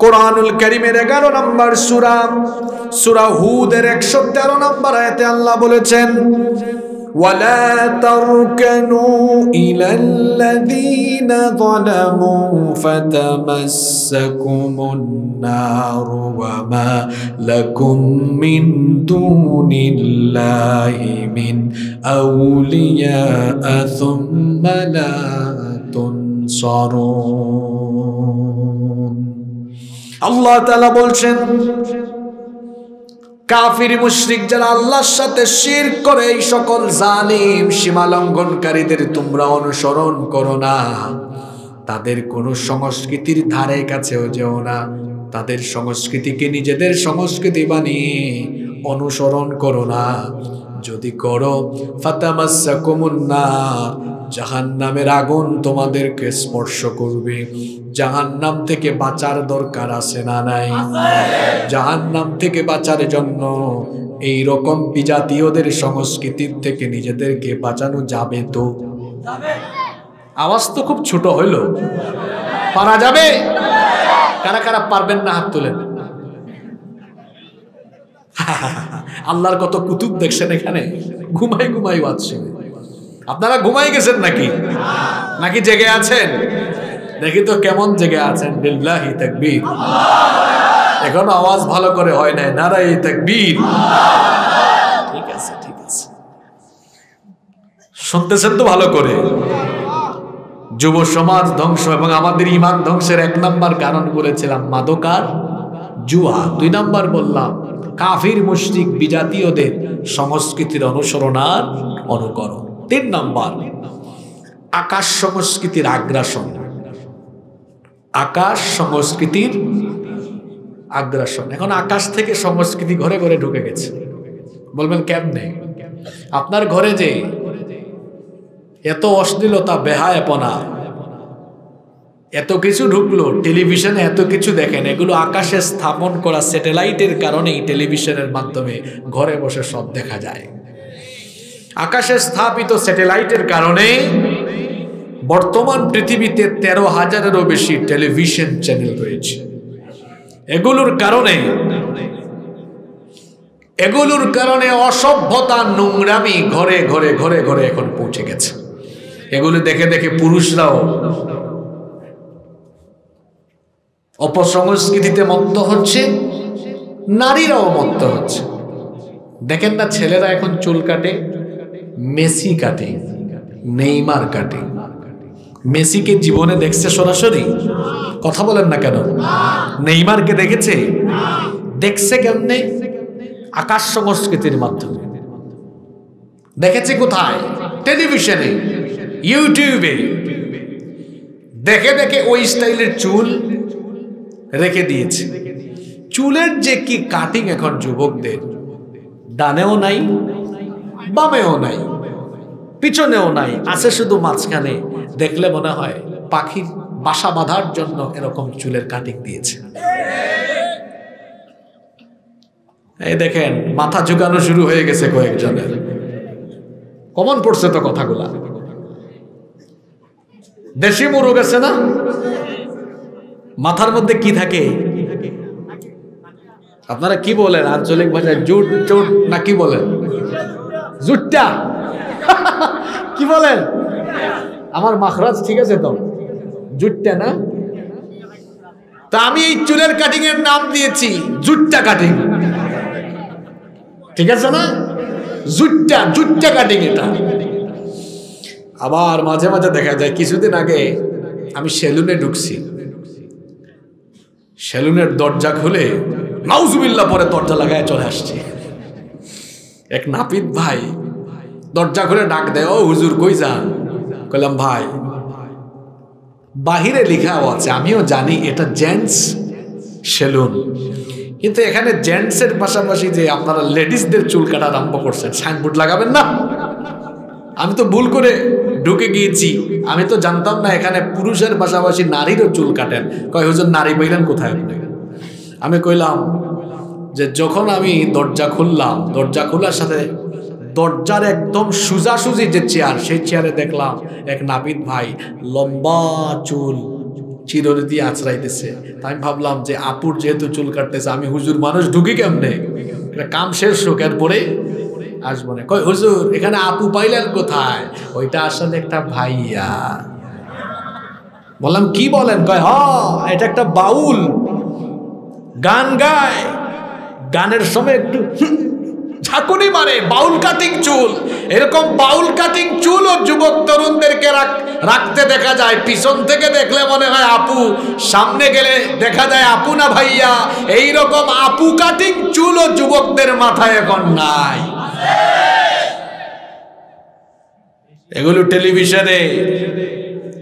কোরআনুল করিমের এগারো নম্বর সুরা সুরা হুদের একশো তেরো নম্বর আয়তে আল্লাহ বলেছেন ولا تركنوا إلى الذين ظلموا فتمسكم النار وما لكم من دون الله من أولياء ثم لا تنصرون الله تعالى বলছেন কাফির মুশরিক যারা আল্লাহর সাথে শির করে, এই সকল জালিম সীমা লঙ্ঘনকারীদের তোমরা অনুসরণ করো না। তাদের কোনো সংস্কৃতির ধারে কাছেও যেও না। তাদের সংস্কৃতিকে নিজেদের সংস্কৃতি বানিয়ে অনুসরণ করো না। যদি করো ফাতামাসা কমুন্না জাহান নামের আগুন তোমাদেরকে স্পর্শ করবে। জাহান নাম থেকে বাঁচার দরকার আছে না নাই? জাহান নাম থেকে বাঁচার জন্য এই রকম বিজাতীয়দের সংস্কৃতির থেকে নিজেদেরকে বাঁচানো যাবে তো? আওয়াজ তো খুব ছোট হইল। পারা যাবে? কারা কারা পারবেন না হাত তুলেন? আল্লাহর কত কুতুব দেখছেন এখানে? ঘুমাই ঘুমাই বাজছে আপনারা ঘুমাই গেছেন নাকি? নাকি জেগে আছেন? দেখি তো কেমন জেগে আছেন। বিল্লাহি তাকবীর। এখন আওয়াজ ভালো করে হয় নাই। নারাই তাকবীর। ঠিক আছে ঠিক আছে। শুনতেছেন তো ভালো করে? যুব সমাজ ধ্বংস এবং আমাদের ইমান ধ্বংসের এক নাম্বার কারণ বলেছিলাম, মাদকার জুয়া। দুই নাম্বার বললাম কাফির, মুশরিক, বিজাতীয়দের সংস্কৃতির অনুসরণ আর অনুকরণ। তিন নাম্বার, আকাশ সংস্কৃতির আগ্রাসন। আকাশ সংস্কৃতির আগ্রাসন। এখন আকাশ থেকে সংস্কৃতি ঘরে ঘরে ঢুকে গেছে। বলবেন, কেমনে? আপনার ঘরে যে এত অশ্লীলতা, বেহায়াপনা এত কিছু ঢুকলো, টেলিভিশনে এত কিছু দেখেন, এগুলো আকাশে স্থাপন করা স্যাটেলাইটের কারণেই টেলিভিশনের মাধ্যমে ঘরে বসে সব দেখা যায়। আকাশে স্থাপিত স্যাটেলাইটের কারণে বর্তমান পৃথিবীতে তেরো হাজারেরও বেশি টেলিভিশন চ্যানেল রয়েছে। এগুলোর কারণে এগুলোর কারণে অসভ্যতা, নোংরামি ঘরে ঘরে ঘরে ঘরে এখন পৌঁছে গেছে। এগুলো দেখে দেখে পুরুষরাও অপসংস্কৃতিতে মত্ত হচ্ছে, নারীরাও মত্ত হচ্ছে। দেখেন না, ছেলেরা এখন চুল কাটে, মেসি কাটে, নেইমার কাটে। মেসিকে জীবনে দেখছে সরাসরি? কথা বলেন না কেন? নেইমারকে দেখেছে? দেখছে কেমনে? আকাশ সংস্কৃতির মাধ্যমে। দেখেছে কোথায়? টেলিভিশনে, ইউটিউবে। দেখে দেখে ওই স্টাইলের চুল রেখে দিয়েছে। চুলের যে কি কাটিং এখন যুবকদের ডানেও নাই, বামেও নাই, পিছনেও নাই, আছে শুধু মাঝখানে। দেখলে মনে হয় পাখির বাসা বাঁধার জন্য এরকম চুলের কাটিং দিয়েছে। এই দেখেন, মাথা ঝুঁকানো শুরু হয়ে গেছে কয়েকজনের। কমন পড়ছে তো কথাগুলা। দেশি মুরগ আছে না? মাথার মধ্যে কি থাকে? আপনারা কি বলেন? আঞ্চলিক ভাষায় জুট, চুট না কি বলেন? জুটটা। কি বলেন? আমার মাখরাজ ঠিক আছে তো? জুটটা না? তা আমি এই চুলের কাটিং এর নাম দিয়েছি, জুটটা কাটিং ঠিক আছে না? জুটটা জুটটা কাটিং এটা। আবার মাঝে মাঝে দেখা যায়, কিছুদিন আগে আমি সেলুনে ঢুকছি। সেলুনের দরজা খুলে নাউজুবিল্লা পরে দরজা লাগায় চলে আসছে। এক নাপিত ভাই দরজা খুলে ডাক দেয়, ও হুজুর, কই যান? কইলাম, ভাই, বাহিরে লেখাও আছে, আমিও জানি এটা জেন্টস সেলুন। কিন্তু এখানে জেন্টসের পাশাপাশি যে আপনারা লেডিসদের চুল কাটা আরম্ভ করছেন, সাইনবোর্ড লাগাবেন না? আমি তো ভুল করে ঢুকে গিয়েছি। আমি তো জানতাম না এখানে পুরুষের পাশাপাশি নারীরও চুল কাটেন। কয়, হুজুর, নারী বইলেন কোথায় আমি কইলাম যে, যখন আমি দরজা খুললাম, দরজা খোলার সাথে দরজার একদম সুজাসুজি যে চেয়ার, সেই চেয়ারে দেখলাম এক নাপিত ভাই লম্বা চুল চিরনি দিয়ে আছড়াইতেছে। আমি ভাবলাম যে, আপুর যেহেতু চুল কাটতেছে, আমি হুজুর মানুষ ঢুকি কেমনে? কাম শেষ হোক এরপরে আসব না। কই, হুজুর, এখানে আপু পাইলেন কোথায়? ওইটা আসলে একটা ভাইয়া। বললাম, কি বলেন? কয়, হ, এটা একটা বাউল। গান গায়। গানের সময় একটু ঝাঁকুনি মারে, বাউল কাটিং চুল। এরকম বাউল কাটিং চুল ও যুবক তরুণদেরকে রাখতে দেখা যায়। পিছন থেকে দেখলে মনে হয় আপু, সামনে গেলে দেখা যায় আপু না ভাইয়া। এই রকম আপু কাটিং চুল ও যুবকদের মাথায় এখন নাই। এগুলো টেলিভিশনে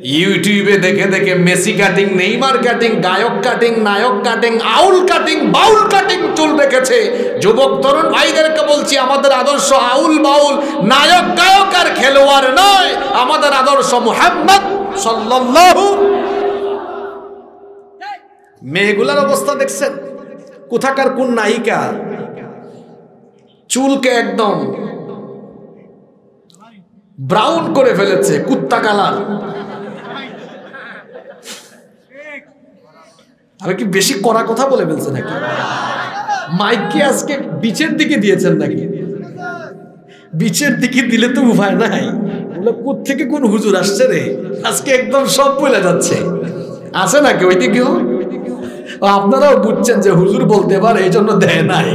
ইউটিউবে দেখে দেখে মেসি কাটিং নেইমার কাটিং গায়ক কাটিং নায়ক কাটিং আউল কাটিং বাউল কাটিং চুল রেখেছে। যুবক তরুণ ভাইদেরকে বলছি আমাদের আদর্শ আউল বাউল নায়ক গায়ক আর খেলোয়াড় নয়। আমাদের আদর্শ মুহাম্মদ সাল্লাল্লাহু মেয়েগুলার অবস্থা দেখছেন? কোথাকার কোন নায়িকা? চুলকে একদম ব্রাউন করে ফেলেছে কুত্তা কালার। আমি কি বেশি কড়া কথা বলে ফেলছে নাকি? মাইক কি আজকে বিচের দিকে দিয়েছেন নাকি? বিচের দিকে দিলে তো উপায় নাই। বলে থেকে কোন হুজুর আসছে রে? আজকে একদম সব বলে যাচ্ছে। আছে না নাকি ওই দিকেও? আপনারাও বুঝছেন যে হুজুর বলতে পারে, এই জন্য দেয় নাই।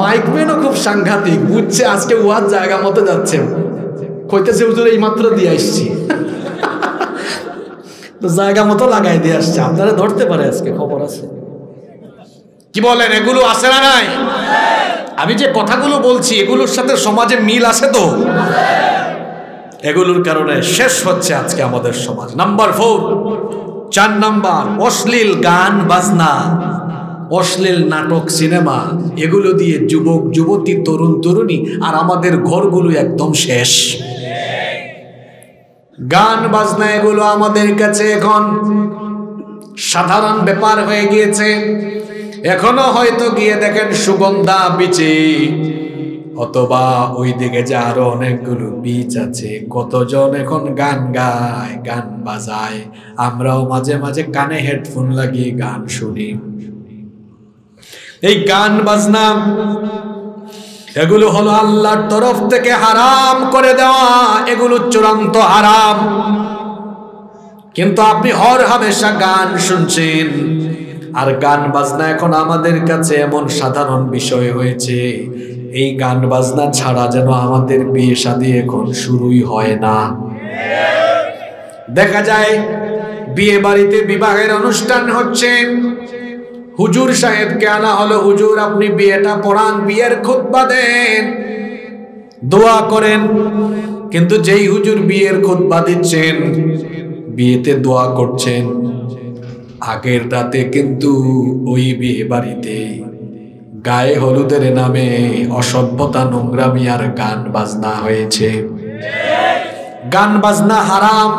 মাইকম্যানও খুব সাংঘাতিক। বুঝছে, আজকে উহার জায়গা মতো যাচ্ছে। কইতেছে, হুজুর, এই মাত্র দিয়ে আসছি। তো জায়গা মতো লাগাই দিয়ে আসছে। আপনারা ধরতে পারে আজকে, খবর আছে। কি বলেন, এগুলো আছে না নাই? আমি যে কথাগুলো বলছি, এগুলোর সাথে সমাজে মিল আছে তো? এগুলোর কারণে শেষ হচ্ছে আজকে আমাদের সমাজ। নাম্বার ফোর, চার নাম্বার, অশ্লীল গান, বাজনা, অশ্লীল নাটক, সিনেমা, এগুলো দিয়ে যুবক, যুবতী, তরুণ, তরুণী, আর আমাদের ঘরগুলো একদম শেষ। গান, বাজনা এগুলো আমাদের কাছে এখন সাধারণ ব্যাপার হয়ে গিয়েছে। এখনও হয়তো গিয়ে দেখেন সুগন্ধা বিচে, অথবা ওই দিকে যে আরও অনেকগুলো বীজ আছে, কতজন এখন গান গায়, গান বাজায়। আমরাও মাঝে মাঝে কানে হেডফোন লাগিয়ে গান শুনি। এই গান, বাজনা এগুলো হলো আল্লাহর তরফ থেকে হারাম করে দেওয়া, এগুলো চূড়ান্ত হারাম। কিন্তু আপনি হর হামেশা গান শুনছেন, আর গান বাজনা এখন আমাদের কাছে এমন সাধারণ বিষয় হয়েছে, এই গান বাজনা ছাড়া যেন আমাদের বিয়ে শাদী এখন শুরুই হয় না। দেখা যায়, বিয়ে বাড়িতে বিবাহের অনুষ্ঠান হচ্ছে হুজুর সাহেবকে আনা হলো, হুজুর আপনি বিয়েটা পড়ান, বিয়ের খুতবা দেন। দোয়া করেন, কিন্তু যেই হুজুর বিয়ের খুতবা দিচ্ছেন, বিয়েতে দোয়া করছেন। আগের রাতে কিন্তু ওই বিয়ে বাড়িতে গায়ে হলুদের নামে অসভ্যতা, নোংরামি আর গান বাজনা হয়েছে। গান বাজনা হারাম।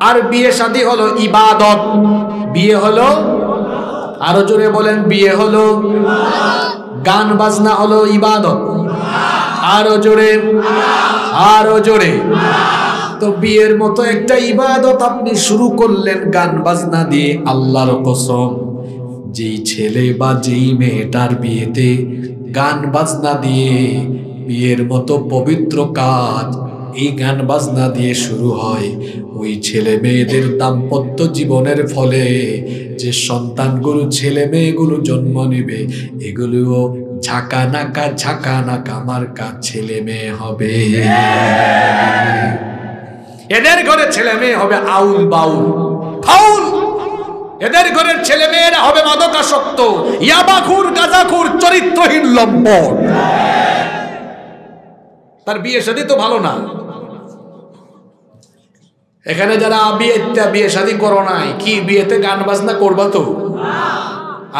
আর বিয়ে শাদী হলো ইবাদত। বিয়ে হলো আরও জোরে বলেন, বিয়ে হলো, গান বাজনা হলো ইবাদত। আরও জোরে আরও জোরে। তো বিয়ের মতো একটা ইবাদত আপনি শুরু করলেন গান বাজনা দিয়ে, আল্লাহর কসম, যেই ছেলে বা যেই মেয়েটার বিয়েতে গান বাজনা দিয়ে বিয়ের মতো পবিত্র কাজ এই গান বাজনা দিয়ে শুরু হয়, ওই ছেলে মেয়েদের দাম্পত্য জীবনের ফলে যে সন্তানগুলো ছেলে মেয়েগুলো জন্ম নেবে, এগুলোও ঝাঁকা নাকা ঝাঁকা নাকা মার্কা ছেলে মেয়ে হবে। এদের ঘরে ছেলে মেয়ে হবে আউল বাউল। ফাউল! এদের ঘরের ছেলে মেয়েরা হবে মাদকাসক্ত। ইয়াবাখুর, গাজাখুর, চরিত্রহীন, লম্পট। তার বিয়ে সাথে তো ভালো না। এখানে যারা বিয়ে বিয়ে শাদী করো নাই, কি বিয়েতে গান বাজনা করবা তো?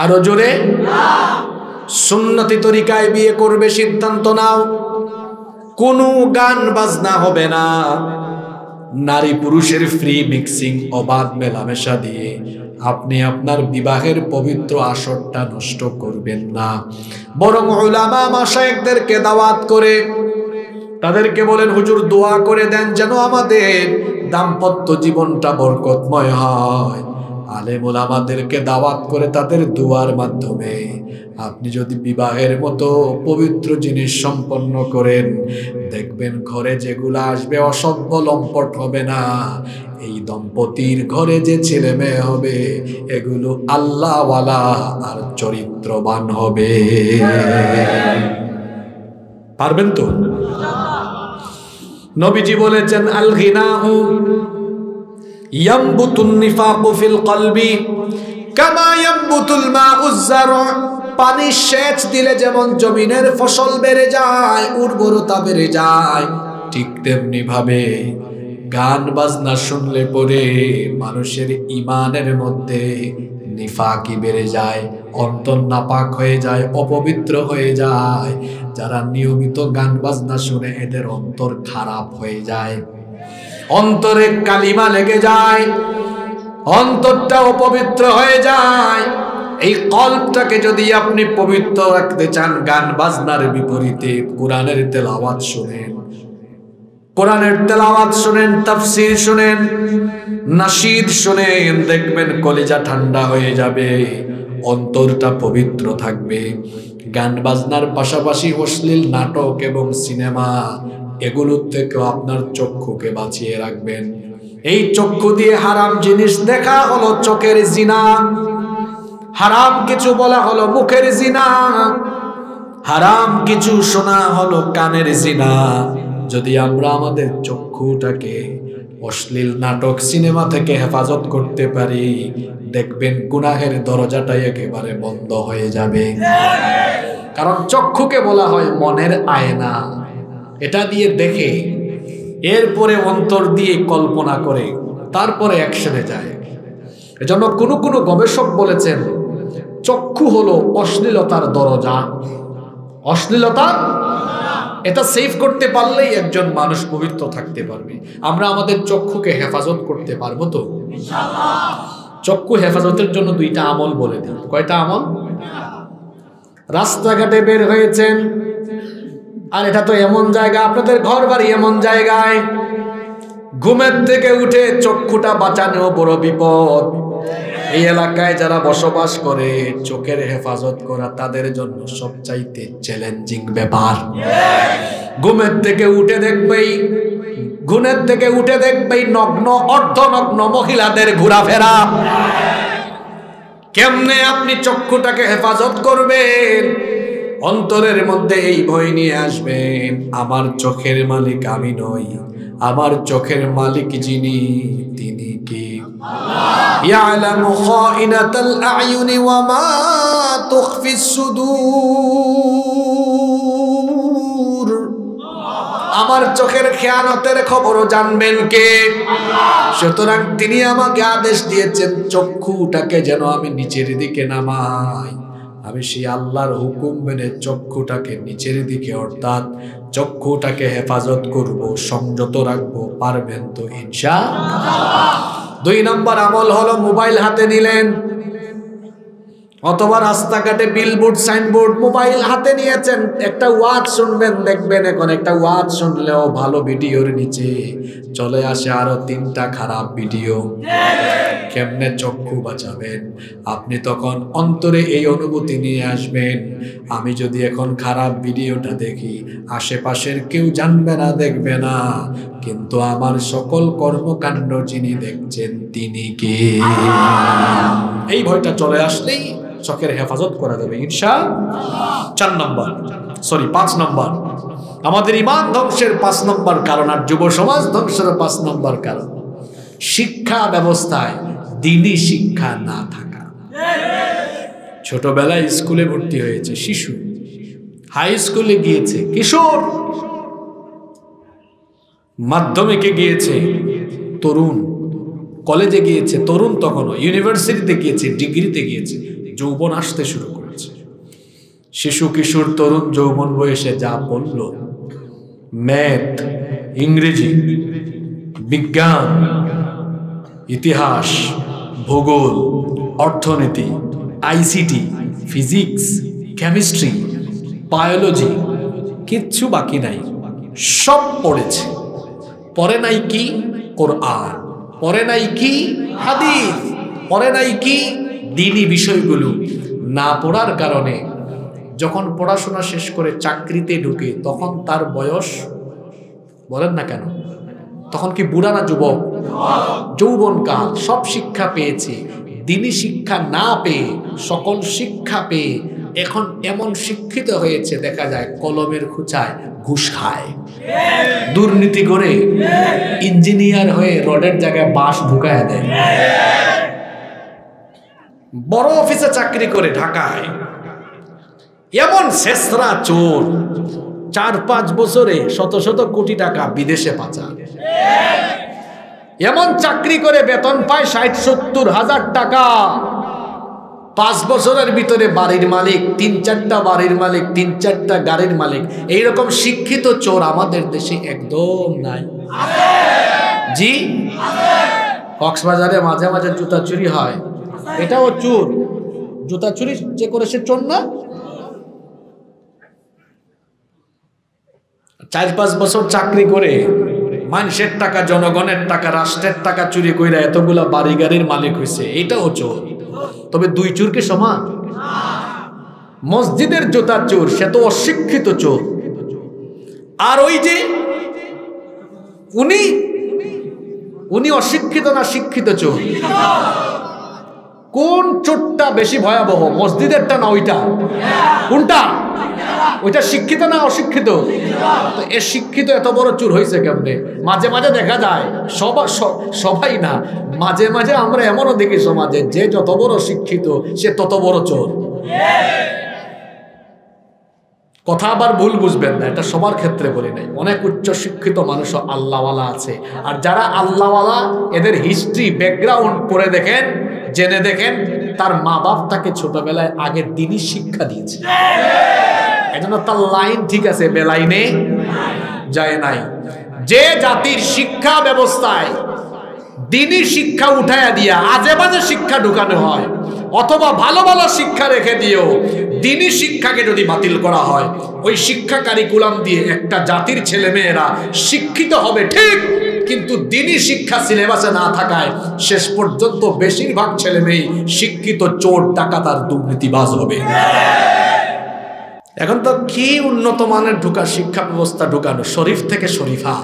আরও জোরে? সুন্নতি তরিকায় বিয়ে করবে, সিদ্ধান্ত নাও। কোনো গান বাজনা হবে না। নারী পুরুষের ফ্রি মিক্সিং অবাধ মেলামেশা দিয়ে আপনি আপনার বিবাহের পবিত্র আসরটা নষ্ট করবেন না। বরং ওলামা মাসায়েকদেরকে দাওয়াত করে, তাদেরকে বলেন, হুজুর, দোয়া করে দেন যেন আমাদের দাম্পত্য জীবনটা বরকতময় হয়। আলেমুল আমাদেরকে দাওয়াত করে তাদের দুয়ার মাধ্যমে। আপনি যদি বিবাহের মতো পবিত্র জিনিস সম্পন্ন করেন, দেখবেন ঘরে যেগুলো আসবে অসভ্য লম্পট হবে না। এই দম্পতির ঘরে যে ছেলে মেয়ে হবে, এগুলো আল্লাহওয়ালা আর চরিত্রবান হবে। পারবেন তো? নবীজি বলেছেন আল গিনাহু ইয়ামবুতুন নিফাকু ফিল কলবি, কামা ইয়ামবুতুল পানি সেচ দিলে যেমন জমিনের ফসল বেড়ে যায়, উর্বরতা বেড়ে যায়, ঠিক তেমনি ভাবে গান বাজনা শুনলে পরে মানুষের ইমানের মধ্যে নিফাকি বেড়ে যায়, অন্তর নাপাক হয়ে যায়, অপবিত্র হয়ে যায়। যারা নিয়মিত গান বাজনা শুনে এদের অন্তর খারাপ হয়ে যায়। অন্তরে কালিমা লেগে যায়, অন্তরটা অপবিত্র হয়ে যায়। এই কল্পটাকে যদি আপনি পবিত্র রাখতে চান, গান বাজনার বিপরীতে, কোরআনের তেলাওয়াত শুনেন। কোরআনের তেলাওয়াত শুনেন, তাফসির শুনেন নাশিদ শুনেন, দেখবেন কলিজা ঠান্ডা হয়ে যাবে, অন্তরটা পবিত্র থাকবে। গান বাজনার পাশাপাশি অশ্লীল নাটক এবং সিনেমা, এগুলোর থেকেও আপনার চক্ষুকে বাঁচিয়ে রাখবেন। এই চক্ষু দিয়ে হারাম জিনিস দেখা হলো চোখের জিনা, হারাম কিছু বলা হলো মুখের জিনা, হারাম কিছু শোনা হলো কানের জিনা। যদি আমরা আমাদের চক্ষুটাকে অশ্লীল নাটক সিনেমা থেকে হেফাজত করতে পারি, দেখবেন গুনাহের দরজাটাই একেবারে বন্ধ হয়ে যাবে। কারণ চক্ষুকে বলা হয় মনের আয়না। এটা দিয়ে দেখে, এরপরে অন্তর দিয়ে কল্পনা করে, তারপরে অ্যাকশনে যায়। এজন্য কোনো কোনো গবেষক বলেছেন, চক্ষু হলো অশ্লীলতার দরজা। অশ্লীলতা এটা সেভ করতে পারলেই একজন মানুষ পবিত্র থাকতে পারবে। আমরা আমাদের চক্ষুকে হেফাজত করতে পারব তো? চক্ষু হেফাজতের জন্য দুইটা আমল বলে দিই কয়টা আমল? রাস্তাঘাটে বের হয়েছেন। আর এটা তো এমন জায়গা আপনাদের ঘর বাড়ি এমন জায়গায়। ঘুমের থেকে উঠে চক্ষুটা বাঁচানো বড় বিপদ। এই এলাকায় যারা বসবাস করে, চোখের হেফাজত করা তাদের জন্য সবচাইতে চ্যালেঞ্জিং ব্যাপার। ঘুমের থেকে উঠে দেখবেই, ঘুমের থেকে উঠে দেখবেই নগ্ন, অর্ধনগ্ন মহিলাদের ঘোরাফেরা। কেমনে আপনি চক্ষুটাকে হেফাজত করবেন? অন্তরের মধ্যে এই ভয় নিয়ে আসবেন, আমার চোখের মালিক আমি নই, আমার চোখের মালিক যিনি, তিনি খাইনাতাল আয়ুনি ওয়া মা তুখফিস সুদূর আমার চোখের খেয়ানতের খবরও জানবেন কে? সুতরাং তিনি আমাকে আদেশ দিয়েছেন, চক্ষুটাকে যেন আমি নিচের দিকে নামাই। আমি সেই আল্লাহর হুকুম মেনে চক্ষুটাকে নিচের দিকে, অর্থাৎ চক্ষুটাকে হেফাজত করব, সংযত রাখব, পারবেন তো ইনশা দুই নম্বর আমল হলো মোবাইল হাতে নিলেন, অথবা রাস্তাঘাটে বিলবোর্ড সাইনবোর্ড মোবাইল হাতে নিয়েছেন। একটা ওয়াজ শুনবেন, দেখবেন এখন একটা ওয়াজ শুনলেও ভালো ভিডিওর নিচে চলে আসে আরও তিনটা খারাপ ভিডিও। কেমনে চক্ষু বাঁচাবেন? আপনি তখন অন্তরে এই অনুভূতি নিয়ে আসবেন, আমি যদি এখন খারাপ ভিডিওটা দেখি, আশেপাশের কেউ জানবে না, দেখবে না। কিন্তু আমার সকল কর্মকাণ্ড যিনি দেখছেন, তিনি কে? এই ভয়টা চলে আসলেই চোখের হেফাজত করা যাবে ইনশা চার নম্বর, সরি, পাঁচ নম্বর। আমাদের ইমান ধ্বংসের পাঁচ নম্বর কারণ আর যুব সমাজ ধ্বংসের পাঁচ নম্বর কারণ। শিক্ষা ব্যবস্থায় দিনই শিক্ষা না থাকা। ছোটবেলায় স্কুলে ভর্তি হয়েছে শিশু। হাই স্কুলে গিয়েছে কিশোর। মাধ্যমিকে গিয়েছে তরুণ, কলেজে গিয়েছে তরুণ তখনও ইউনিভার্সিটিতে গিয়েছে ডিগ্রিতে গিয়েছে, যৌবন আসতে শুরু করেছে। শিশু, কিশোর, তরুণ, যৌবন বয়সে যা বলল ম্যাথ ইংরেজি, বিজ্ঞান, ইতিহাস, ভূগোল, অর্থনীতি আইসিটি ফিজিক্স কেমিস্ট্রি বায়োলজি কিচ্ছু বাকি নাই, সব পড়েছে। পরে নাই কি কোরআন? পরে নাই কি হাদিস? পরে নাই কি দিনী বিষয়গুলো? না পড়ার কারণে যখন পড়াশোনা শেষ করে চাকরিতে ঢুকে তখন তার বয়স, বলেন না কেন? তখন কি বুড়া না যুবক? যৌবন কাল, সব শিক্ষা পেয়েছে। দিনী শিক্ষা না পেয়ে, সকল শিক্ষা পেয়ে এখন এমন শিক্ষিত হয়েছে, দেখা যায়, কলমের খুচায় ঘুষ খায়। দুর্নীতি করে ইঞ্জিনিয়ার হয়ে রডের জায়গায় বাঁশ ঢুকায় দেয়। বড় অফিসে চাকরি করে ঢাকায়। এমন শেষরা চোর। চার পাঁচ বছরে শত শত কোটি টাকা বিদেশে পাচার। এমন চাকরি করে বেতন পায় ষাট সত্তর হাজার টাকা। পাঁচ বছরের ভিতরে বাড়ির মালিক, তিন চারটা বাড়ির মালিক, তিন চারটা গাড়ির মালিক। এইরকম শিক্ষিত চোর আমাদের দেশে একদম নাই। জি? কক্সবাজারে মাঝে মাঝে জুতা চুরি হয়। এটাও চোর। জুতা চুরি যে করে সে চোর না? চার পাঁচ বছর চাকরি করে মানুষের টাকা, জনগণের টাকা, রাষ্ট্রের টাকা চুরি কইরা এতগুলা বাড়ি গাড়ির মালিক হয়েছে এটাও চোর। তবে দুই চোরকে সমান? মসজিদের জোতার চোর, সে তো অশিক্ষিত চোর। আর ওই যে উনি উনি অশিক্ষিত না শিক্ষিত চোর? কোন চোরটা বেশি ভয়াবহ, মসজিদেরটা না ওইটা? কোনটা? ওইটা শিক্ষিত না অশিক্ষিত? এ শিক্ষিত এত বড় চুর হয়েছে কেমনে? মাঝে মাঝে দেখা যায়, সবা সবাই না মাঝে মাঝে আমরা এমনও দেখি সমাজে, যে যত বড় শিক্ষিত, সে তত বড় চোর। কথা আবার ভুল বুঝবেন না, এটা সবার ক্ষেত্রে বলি নাই। অনেক উচ্চ শিক্ষিত মানুষও আল্লাহওয়ালা আছে। আর যারা আল্লাহওয়ালা, এদের হিস্ট্রি ব্যাকগ্রাউন্ড পড়ে দেখেন, জেনে দেখেন, তার মা বাপ তাকে ছোটবেলায় আগে দিনই শিক্ষা দিয়েছে। এজন্য তার লাইন ঠিক আছে, বেলাইনে যায় নাই। যে জাতির শিক্ষা ব্যবস্থায় দিনই শিক্ষা উঠাইয়া দিয়া আজে বাজে শিক্ষা ঢুকানো হয়। অথবা ভালো ভালো শিক্ষা রেখে দিয়েও দিনই শিক্ষাকে যদি বাতিল করা হয়, ওই শিক্ষা কারিকুলাম দিয়ে একটা জাতির ছেলে মেয়েরা শিক্ষিত হবে ঠিক, কিন্তু দিনই শিক্ষা সিলেবাসে না থাকায় শেষ পর্যন্ত বেশিরভাগ ছেলে মেয়ে শিক্ষিত চোর, ডাকাত আর দুর্নীতিবাজ হবে। এখন তো কি উন্নত মানের ঢুকা শিক্ষা ব্যবস্থা ঢুকানো? শরীফ থেকে শরীফা।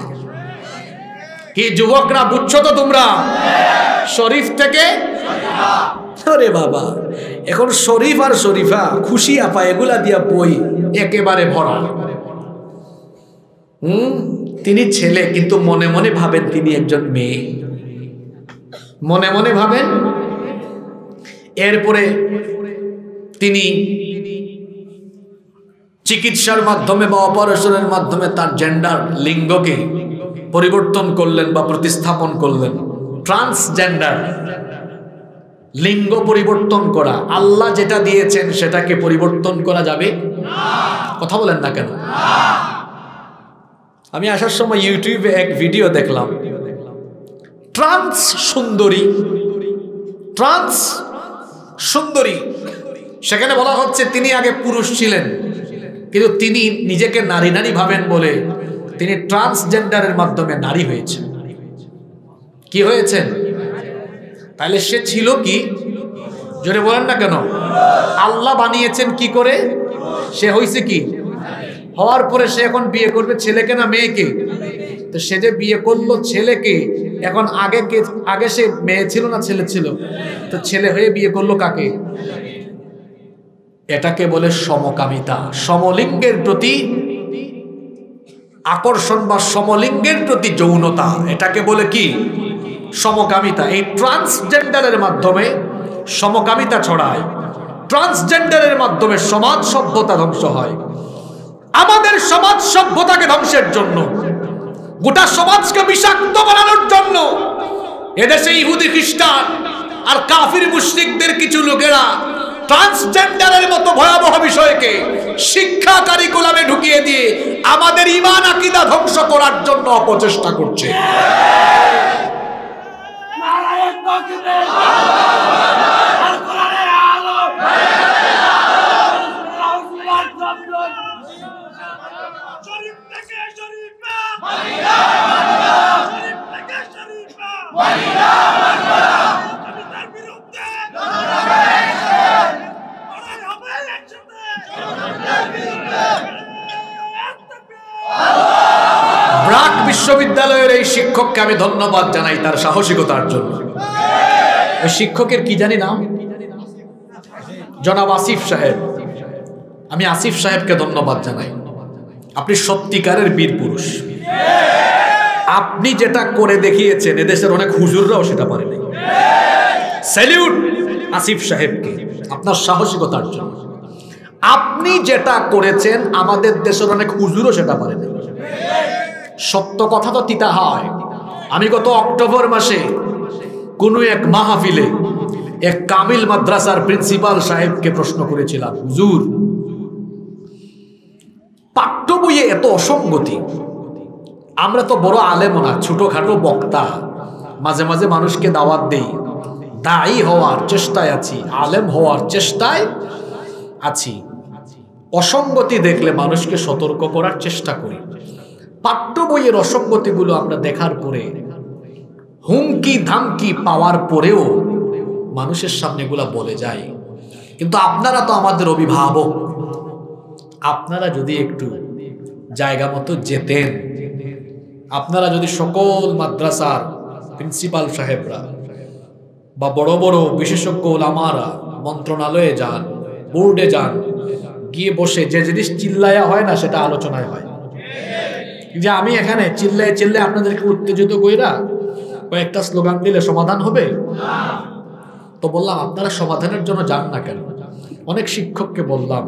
কি যুবকরা, বুঝছ তো তোমরা? শরীফ থেকে? বাবা, এখন শরীফ আর শরীফা খুশি আপা, এগুলা দিয়া বই একেবারে ভরা। হুম? তিনি ছেলে, কিন্তু মনে মনে ভাবেন তিনি একজন মেয়ে। মনে মনে ভাবেন? এরপরে তিনি চিকিৎসার মাধ্যমে বা অপারেশনের মাধ্যমে তার জেন্ডার লিঙ্গকে পরিবর্তন করলেন বা প্রতিস্থাপন করলেন। ট্রান্সজেন্ডার লিঙ্গ পরিবর্তন করা। আল্লাহ যেটা দিয়েছেন সেটাকে পরিবর্তন করা যাবে? কথা বলেন না কেন? আমি আসার সময় ইউটিউবে এক ভিডিও দেখলাম। ট্রান্স সুন্দরী। ট্রান্স সুন্দরী। সেখানে বলা হচ্ছে তিনি আগে পুরুষ ছিলেন। কিন্তু তিনি নিজেকে নারী নারী ভাবেন বলে তিনি ট্রান্সজেন্ডারের মাধ্যমে নারী হয়েছেন। কি হয়েছেন? তাহলে সে ছিল কি? জোরে বলেন না কেন? আল্লাহ বানিয়েছেন কি করে? সে হয়েছে কি? হওয়ার পরে সে এখন বিয়ে করবে ছেলেকে না মেয়েকে? তো সে যে বিয়ে করল ছেলেকে, এখন আগে কে, আগে সে মেয়ে ছিল না ছেলে ছিল? তো ছেলে হয়ে বিয়ে করল কাকে? এটাকে বলে সমকামিতা। সমলিঙ্গের প্রতি আকর্ষণ বা সমলিঙ্গের প্রতি যৌনতা, এটাকে বলে কি? সমকামিতা। এই ট্রান্সজেন্ডারের মাধ্যমে সমকামিতা ছড়ায়। ট্রান্সজেন্ডারের মাধ্যমে সমাজ সভ্যতা ধ্বংস হয়। আমাদের সমাজ সভ্যতাকে ধ্বংসের জন্য, গোটা সমাজকে বিষাক্ত বানানোর জন্য এদেশে ইহুদি খ্রিস্টান আর কাফির মুশরিকদের কিছু লোকেরা ট্রান্সজেন্ডারের মতো ভয়াবহ বিষয়কে শিক্ষা কারিকুলামে ঢুকিয়ে দিয়ে আমাদের ইমান আকিদা ধ্বংস করার জন্য অপচেষ্টা করছে। নারায়ণ তকবীর আর কোরআনের আলো রাউসুল্লাহ চন্দন শরীফ থেকে শরীফা শরীফ থেকে শরীফা আমি তার বিরুদ্ধে লড়াই হবে একসাথে ব্রাক বিশ্ববিদ্যালয়ের এই শিক্ষককে আমি ধন্যবাদ জানাই তার সাহসিকতার জন্য। ওই শিক্ষকের কি জানি নাম? জনাব আসিফ সাহেব। আমি আসিফ সাহেবকে ধন্যবাদ জানাই। আপনি সত্যিকারের বীর পুরুষ। আপনি যেটা করে দেখিয়েছেন, এদেশের অনেক হুজুররাও সেটা পারেনি। স্যালিউট আসিফ সাহেবকে আপনার সাহসিকতার জন্য। আপনি যেটা করেছেন, আমাদের দেশের অনেক হুজুরও সেটা পারেনি। সত্য কথা তো তিতা হয়। আমি গত অক্টোবর মাসে কোন এক মাহফিলে এক কামিল মাদ্রাসার প্রিন্সিপাল সাহেবকে প্রশ্ন করেছিলাম, হুজুর, পাঠ্য বইয়ে এত অসঙ্গতি। আমরা তো বড় আলেম না, ছোটখাটো বক্তা। মাঝে মাঝে মানুষকে দাওয়াত দেই। দায়ী হওয়ার চেষ্টায় আছি, আলেম হওয়ার চেষ্টায় আছি। অসঙ্গতি দেখলে মানুষকে সতর্ক করার চেষ্টা করি। পাঠ্য বইয়ের অসঙ্গতিগুলো আমরা দেখার পরে, হুমকি ধামকি পাওয়ার পরেও মানুষের সামনে এগুলা বলে যায়। কিন্তু আপনারা তো আমাদের অভিভাবক। আপনারা যদি একটু জায়গা মতো যেতেন, আপনারা যদি সকল মাদ্রাসার প্রিন্সিপাল সাহেবরা বা বড় বড় বিশেষজ্ঞ ওলামারা মন্ত্রণালয়ে যান, বোর্ডে যান, গিয়ে বসে যে জিনিস চিল্লায়া হয় না, সেটা আলোচনায় হয়। যে আমি এখানে চিল্লায় চিল্লে আপনাদেরকে উত্তেজিত কইরা কয়েকটা স্লোগান দিলে সমাধান হবে? তো বললাম, আপনারা সমাধানের জন্য যান না কেন? অনেক শিক্ষককে বললাম,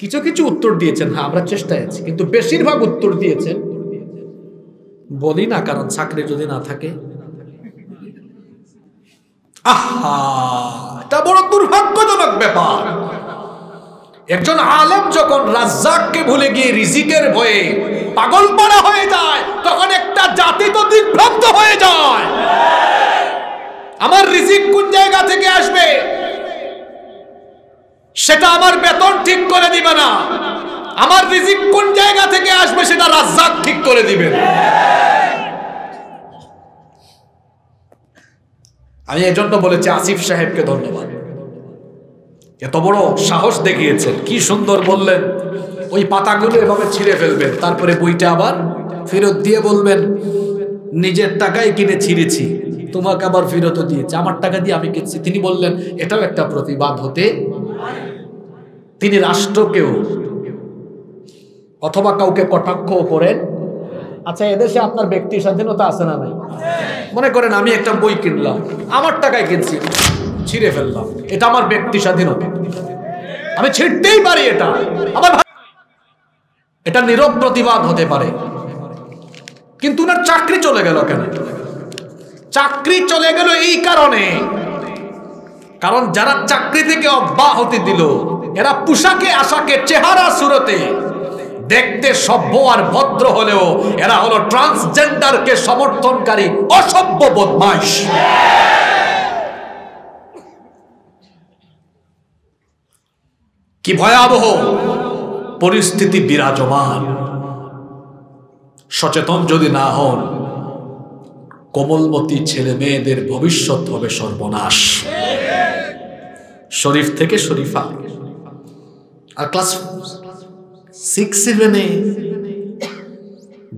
কিছু কিছু উত্তর দিয়েছেন। হ্যাঁ আমরা চেষ্টায় আছি, কিন্তু বেশিরভাগ উত্তর দিয়েছেন। বলি না, কারণ চাকরি যদি না থাকে। আহা, এটা বড় দুর্ভাগ্যজনক ব্যাপার। একজন আলেম যখন রাজ্জাককে ভুলে গিয়ে রিজিকের ভয়ে পাগল পাড়া হয়ে যায়, তখন একটা জাতি তো দিগ্ভ্রান্ত হয়ে যায়। আমার রিজিক কোন জায়গা থেকে আসবে? সেটা আমার বেতন ঠিক করে দিবে না। আমার রিজিক কোন জায়গা থেকে আসবে সেটা রাজ্জাক ঠিক করে দিবেন আমি এজন্য বলেছি আসিফ সাহেবকে ধন্যবাদ। এত বড় সাহস দেখিয়েছেন। কি সুন্দর বললেন। ওই পাতাগুলো এভাবে ছিঁড়ে ফেলবেন। তারপরে বইটা আবার ফেরত দিয়ে বলবেন, নিজের টাকায় কিনে ছিঁড়েছি, তোমাকে আবার ফেরত দিয়েছে। আমার টাকা দিয়ে আমি কিনছি। তিনি বললেন, এটাও একটা প্রতিবাদ হতে তিনি রাষ্ট্রকেও অথবা কাউকে কটাক্ষ করেন। আচ্ছা এদেশে আপনার ব্যক্তি স্বাধীনতা আছে না নাই? মনে করেন, আমি একটা বই কিনলাম, আমার টাকায় কিনছি। ছিঁড়ে ফেললাম। এটা আমার ব্যক্তি স্বাধীনতা। আমি ছিঁড়তেই পারি এটা। আমার এটা নীরব প্রতিবাদ হতে পারে। কিন্তু উনার চাকরি চলে গেল কেন? চাকরি চলে গেল এই কারণে। কারণ যারা চাকরি থেকে অব্যাহতি দিল, এরা পোশাকে, আশাকে, চেহারা, সুরতে দেখতে সভ্য আর ভদ্র হলেও এরা হলো ট্রান্সজেন্ডারকে সমর্থনকারী অসভ্য বদমাইশ। কি ভয়াবহ পরিস্থিতি বিরাজমান। সচেতন যদি না হন, কোমলমতি ছেলে মেয়েদের ভবিষ্যৎ হবে সর্বনাশ। শরীফ থেকে শরীফা। আর ক্লাস সিক্স সেভেনে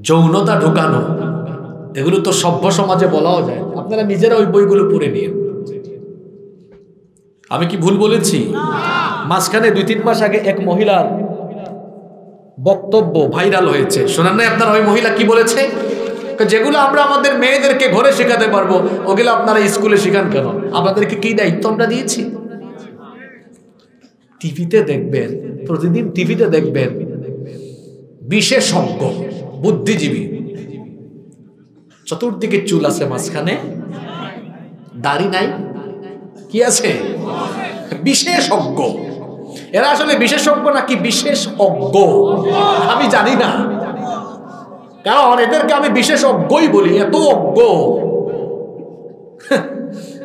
যৌনতা ঢুকানো, এগুলো তো সভ্য সমাজে বলাও যায়। আপনারা নিজেরা ওই বইগুলো পড়ে নিন। আমি কি ভুল বলেছি? মাঝখানে দুই তিন মাস আগে এক মহিলার বক্তব্য ভাইরাল হয়েছে। শোনান নাই আপনারা, ওই মহিলা কি বলেছে? যেগুলো আমরা আমাদের মেয়েদেরকে ঘরে শেখাতে পারব, ওগুলো আপনারা স্কুলে শেখান কেন? আপনাদেরকে কি দায়িত্ব আমরা দিয়েছি? টিভিতে দেখবেন, প্রতিদিন টিভিতে দেখবেন, বিশেষজ্ঞ, বুদ্ধিজীবী, চতুর্দিকে চুল আছে মাঝখানে, দাড়ি নাই, কি আছে? বিশেষজ্ঞ। এরা আসলে বিশেষজ্ঞ নাকি বিশেষ অজ্ঞ আমি জানি না। কারণ এদেরকে আমি বিশেষজ্ঞই বলি, এত অজ্ঞ।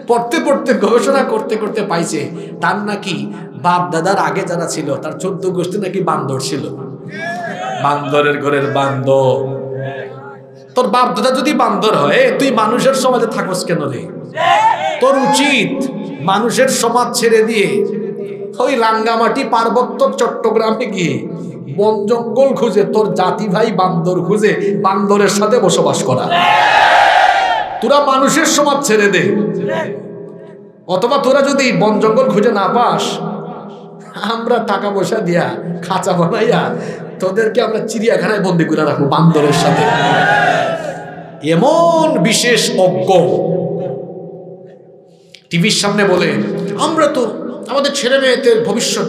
পড়তে পড়তে, গবেষণা করতে করতে পাইছে, তার নাকি বাপ দাদার আগে যারা ছিল, তার চোদ্দ গোষ্ঠী নাকি বান্দর ছিল। বান্দরের ঘরের বান্দর তোর বাপ দাদা যদি বান্দর হয় তুই মানুষের সমাজে থাকস কেন রে? তোর উচিত মানুষের সমাজ ছেড়ে দিয়ে ওই রাঙ্গামাটি পার্বত্য চট্টগ্রামে গিয়ে বন জঙ্গল খুঁজে, তোর জাতি ভাই বান্দর খুঁজে বান্দরের সাথে বসবাস করা। তোরা মানুষের সমাজ ছেড়ে দে। অথবা তোরা যদি বন জঙ্গল খুঁজে না পাস, আমরা টাকা পয়সা দিয়া খাঁচা বানাইয়া তোদেরকে আমরা চিড়িয়াখানায় বন্দি করে রাখব বান্দরের সাথে। এমন বিশেষ অজ্ঞ। টিভির সামনে বলে, আমরা তো আমাদের ছেলে মেয়েদের ভবিষ্যৎ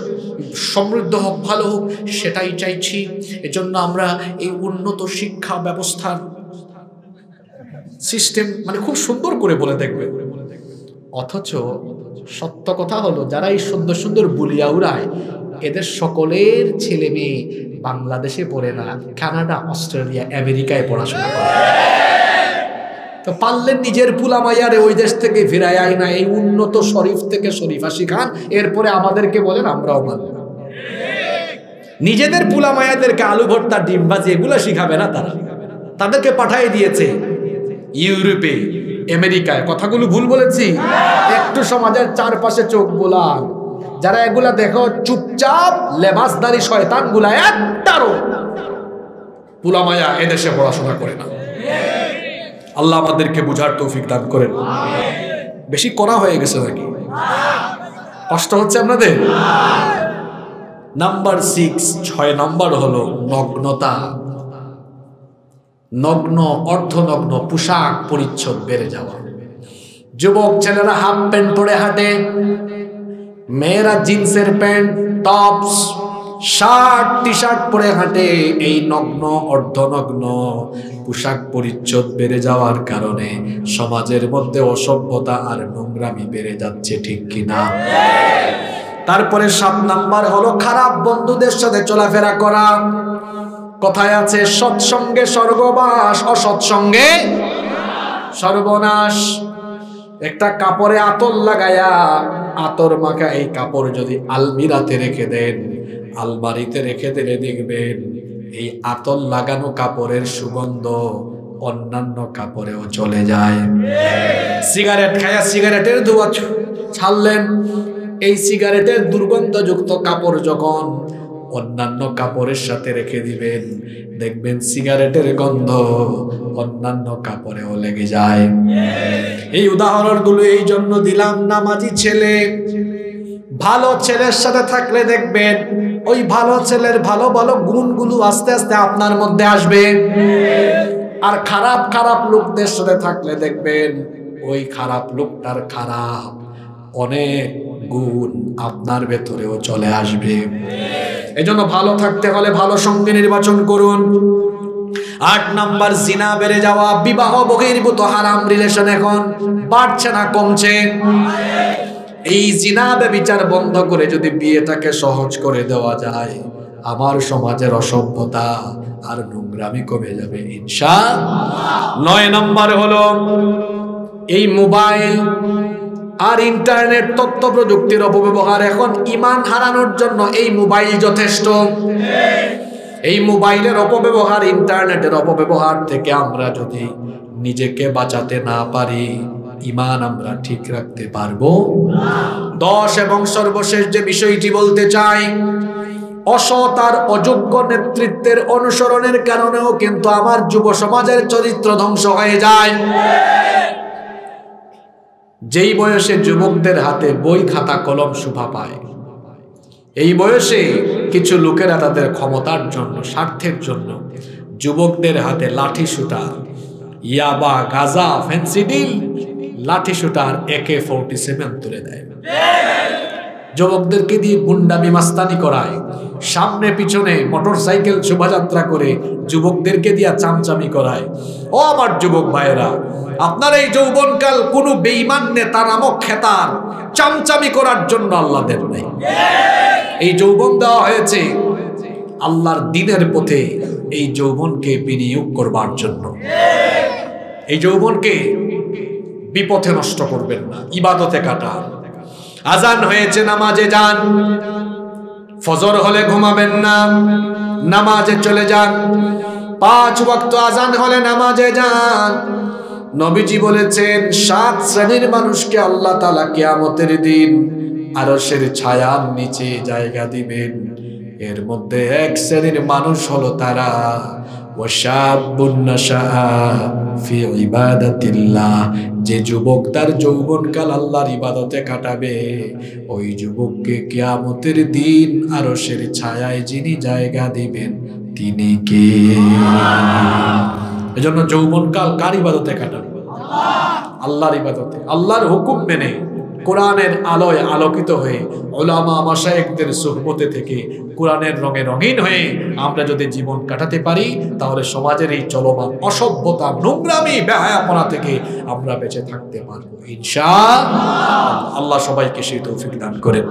সমৃদ্ধ হোক, ভালো হোক, সেটাই চাইছি। এজন্য আমরা এই উন্নত শিক্ষা ব্যবস্থার সিস্টেম মানে খুব সুন্দর করে বলে দেখবে। অথচ সত্য কথা হলো, যারা এই সুন্দর সুন্দর বুলিয়া উড়ায়, এদের সকলের ছেলে মেয়ে বাংলাদেশে পড়ে না, কানাডা, অস্ট্রেলিয়া, আমেরিকায় পড়াশোনা করে। তো পারলেন নিজের পুলামাইয়ারে ওই দেশ থেকে ফিরায় আয় না। এই উন্নত শরীফ থেকে শরীফা শিখান এরপরে আমাদেরকে বলেন আমরাও মানব। নিজেদের পুলামায়াদেরকে আলু ভর্তা, ডিম এগুলো শিখাবে না তারা। তাদেরকে পাঠাই দিয়েছে ইউরোপে, আমেরিকায়। কথাগুলো ভুল বলেছি? একটু সমাজের চারপাশে চোখ বোলান। যারা এগুলা দেখো, চুপচাপ লেবাসদারি শয়তানগুলা একটারও পুলামায়া এদেশে পড়াশোনা করে না। আল্লাহ আমাদেরকে বুঝার তৌফিক দান করেন। বেশি করা হয়ে গেছে নাকি? কষ্ট হচ্ছে আপনাদের? নাম্বার সিক্স ছয় নাম্বার হলো নগ্নতা। নগ্ন অর্ধনগ্ন পোশাক পরিচ্ছদ বেড়ে যাওয়া। যুবক ছেলেরা হাফ প্যান্ট পরে হাঁটে, মেয়েরা জিন্সের pant tops shirt T shirt পরে হাঁটে এই নগ্ন, অর্ধনগ্ন পোশাক পরিচ্ছদ বেড়ে যাওয়ার কারণে সমাজের মধ্যে অসভ্যতা আর নোংরামি বেড়ে যাচ্ছে, ঠিক কিনা তারপরে সাত নাম্বার হলো খারাপ বন্ধুদের সাথে চলাফেরা করা। কথায় আছে, সৎসঙ্গে স্বর্গবাস, অসৎসঙ্গে সর্বনাশ। একটা কাপড়ে আতর লাগায়া আতর মাখা এই কাপড় যদি আলমিরাতে রেখে দেন আলমারিতে রেখে দিলে দেখবেন এই আতল লাগানো কাপড়ের সুগন্ধ অন্যান্য কাপড়েও চলে যায়। সিগারেট খায়া সিগারেটের ধোয়া ছাড়লেন। এই সিগারেটের দুর্গন্ধযুক্ত কাপড় যখন অন্যান্য কাপড়ের সাথে রেখে দিবেন, দেখবেন সিগারেটের গন্ধ অন্যান্য কাপড়েও লেগে যায়। এই উদাহরণগুলো এই জন্য দিলাম, নামাজি ছেলে। ভালো ছেলের সাথে থাকলে দেখবেন ওই ভালো ছেলের ভালো ভালো গুণগুলো আস্তে আস্তে আপনার মধ্যে আসবে। আর খারাপ খারাপ লোকদের সাথে থাকলে দেখবেন ওই খারাপ লোকটার খারাপ অনেক গুণ আপনার ভেতরেও চলে আসবে। এজন্য ভালো থাকতে হলে ভালো সঙ্গে নির্বাচন করুন। আট নাম্বার, জিনা বেড়ে যাওয়া, বিবাহ বহির্ভূত, হারাম রিলেশন এখন বাড়ছে না, কমছে। এই জিনা বিচার বন্ধ করে যদি বিয়েটাকে সহজ করে দেওয়া যায়, আমার সমাজের অসভ্যতা আর নোংরামি কমে যাবে, ইনশা নয় নম্বর হলো, এই মোবাইল আর ইন্টারনেট তথ্য প্রযুক্তির অপব্যবহার এখন ইমান হারানোর জন্য এই মোবাইল যথেষ্ট। এই মোবাইলের অপব্যবহার ইন্টারনেটের অপব্যবহার থেকে আমরা যদি নিজেকে বাঁচাতে না পারি ইমান আমরা ঠিক রাখতে পারব? দশ এবং সর্বশেষ যে বিষয়টি বলতে চাই, অসৎ আর অযোগ্য নেতৃত্বের অনুসরণের কারণেও কিন্তু আমার যুব সমাজের চরিত্র ধ্বংস হয়ে যায়। যেই বয়সে যুবকদের হাতে বই, খাতা, কলম, শোভা পায়, এই বয়সে কিছু লোকেরা তাদের ক্ষমতার জন্য, স্বার্থের জন্য যুবকদের হাতে লাঠি সুটা ইয়াবা, গাজা ফেন্সিডিল লাঠি সুটার একে ফোরটি সেভেন তুলে দেয়। যুবকদেরকে দিয়ে গুন্ডামি মাস্তানি করায়। সামনে পিছনে মোটর সাইকেল শোভাযাত্রা করে যুবকদেরকে দিয়া চামচামি করায়। ও আমার যুবক ভাইয়েরা, আপনার এই যৌবনকাল কোনো বেইমান নেতা নামক খেতার চামচামি করার জন্য আল্লাহ দেন নাই। এই যৌবন দেওয়া হয়েছে আল্লাহর দিনের পথে এই যৌবনকে বিনিয়োগ করবার জন্য। এই যৌবনকে বিপথে নষ্ট করবেন না, ইবাদতে কাটান। আজান হয়েছে, নামাজে যান। ফজর হলে ঘুমাবেন না, নামাজে চলে যান। পাঁচ ওয়াক্ত আজান হলে নামাজে যান। নবীজি বলেছেন, সাত শ্রেণির মানুষকে আল্লাহ তালা কেয়ামতের দিন আরশের ছায়ার নিচে জায়গা দিবেন। এর মধ্যে এক শ্রেণির মানুষ হলো তারা। যে যুবক তার যৌবনকাল আল্লাহর ইবাদতে কাটাবে, ওই যুবককে কেয়ামতের দিন আরশের ছায়ায় যিনি জায়গা দিবেন, তিনি কে? এজন্য যৌবনকাল কার ইবাদতে কাটাবে? আল্লাহর ইবাদতে। আল্লাহর হুকুম মেনে। কোরআনের আলোয় আলোকিত হয়ে ওলামা মাসায়েকদের সুহবতে থেকে কোরআনের রঙে রঙিন হয়ে আমরা যদি জীবন কাটাতে পারি, তাহলে সমাজের এই চলমান অসভ্যতা, নোংরামি ব্যয়াপনা থেকে আমরা বেঁচে থাকতে পারব। ইনশা আল্লাহ সবাইকে সেই তৌফিক দান করেন।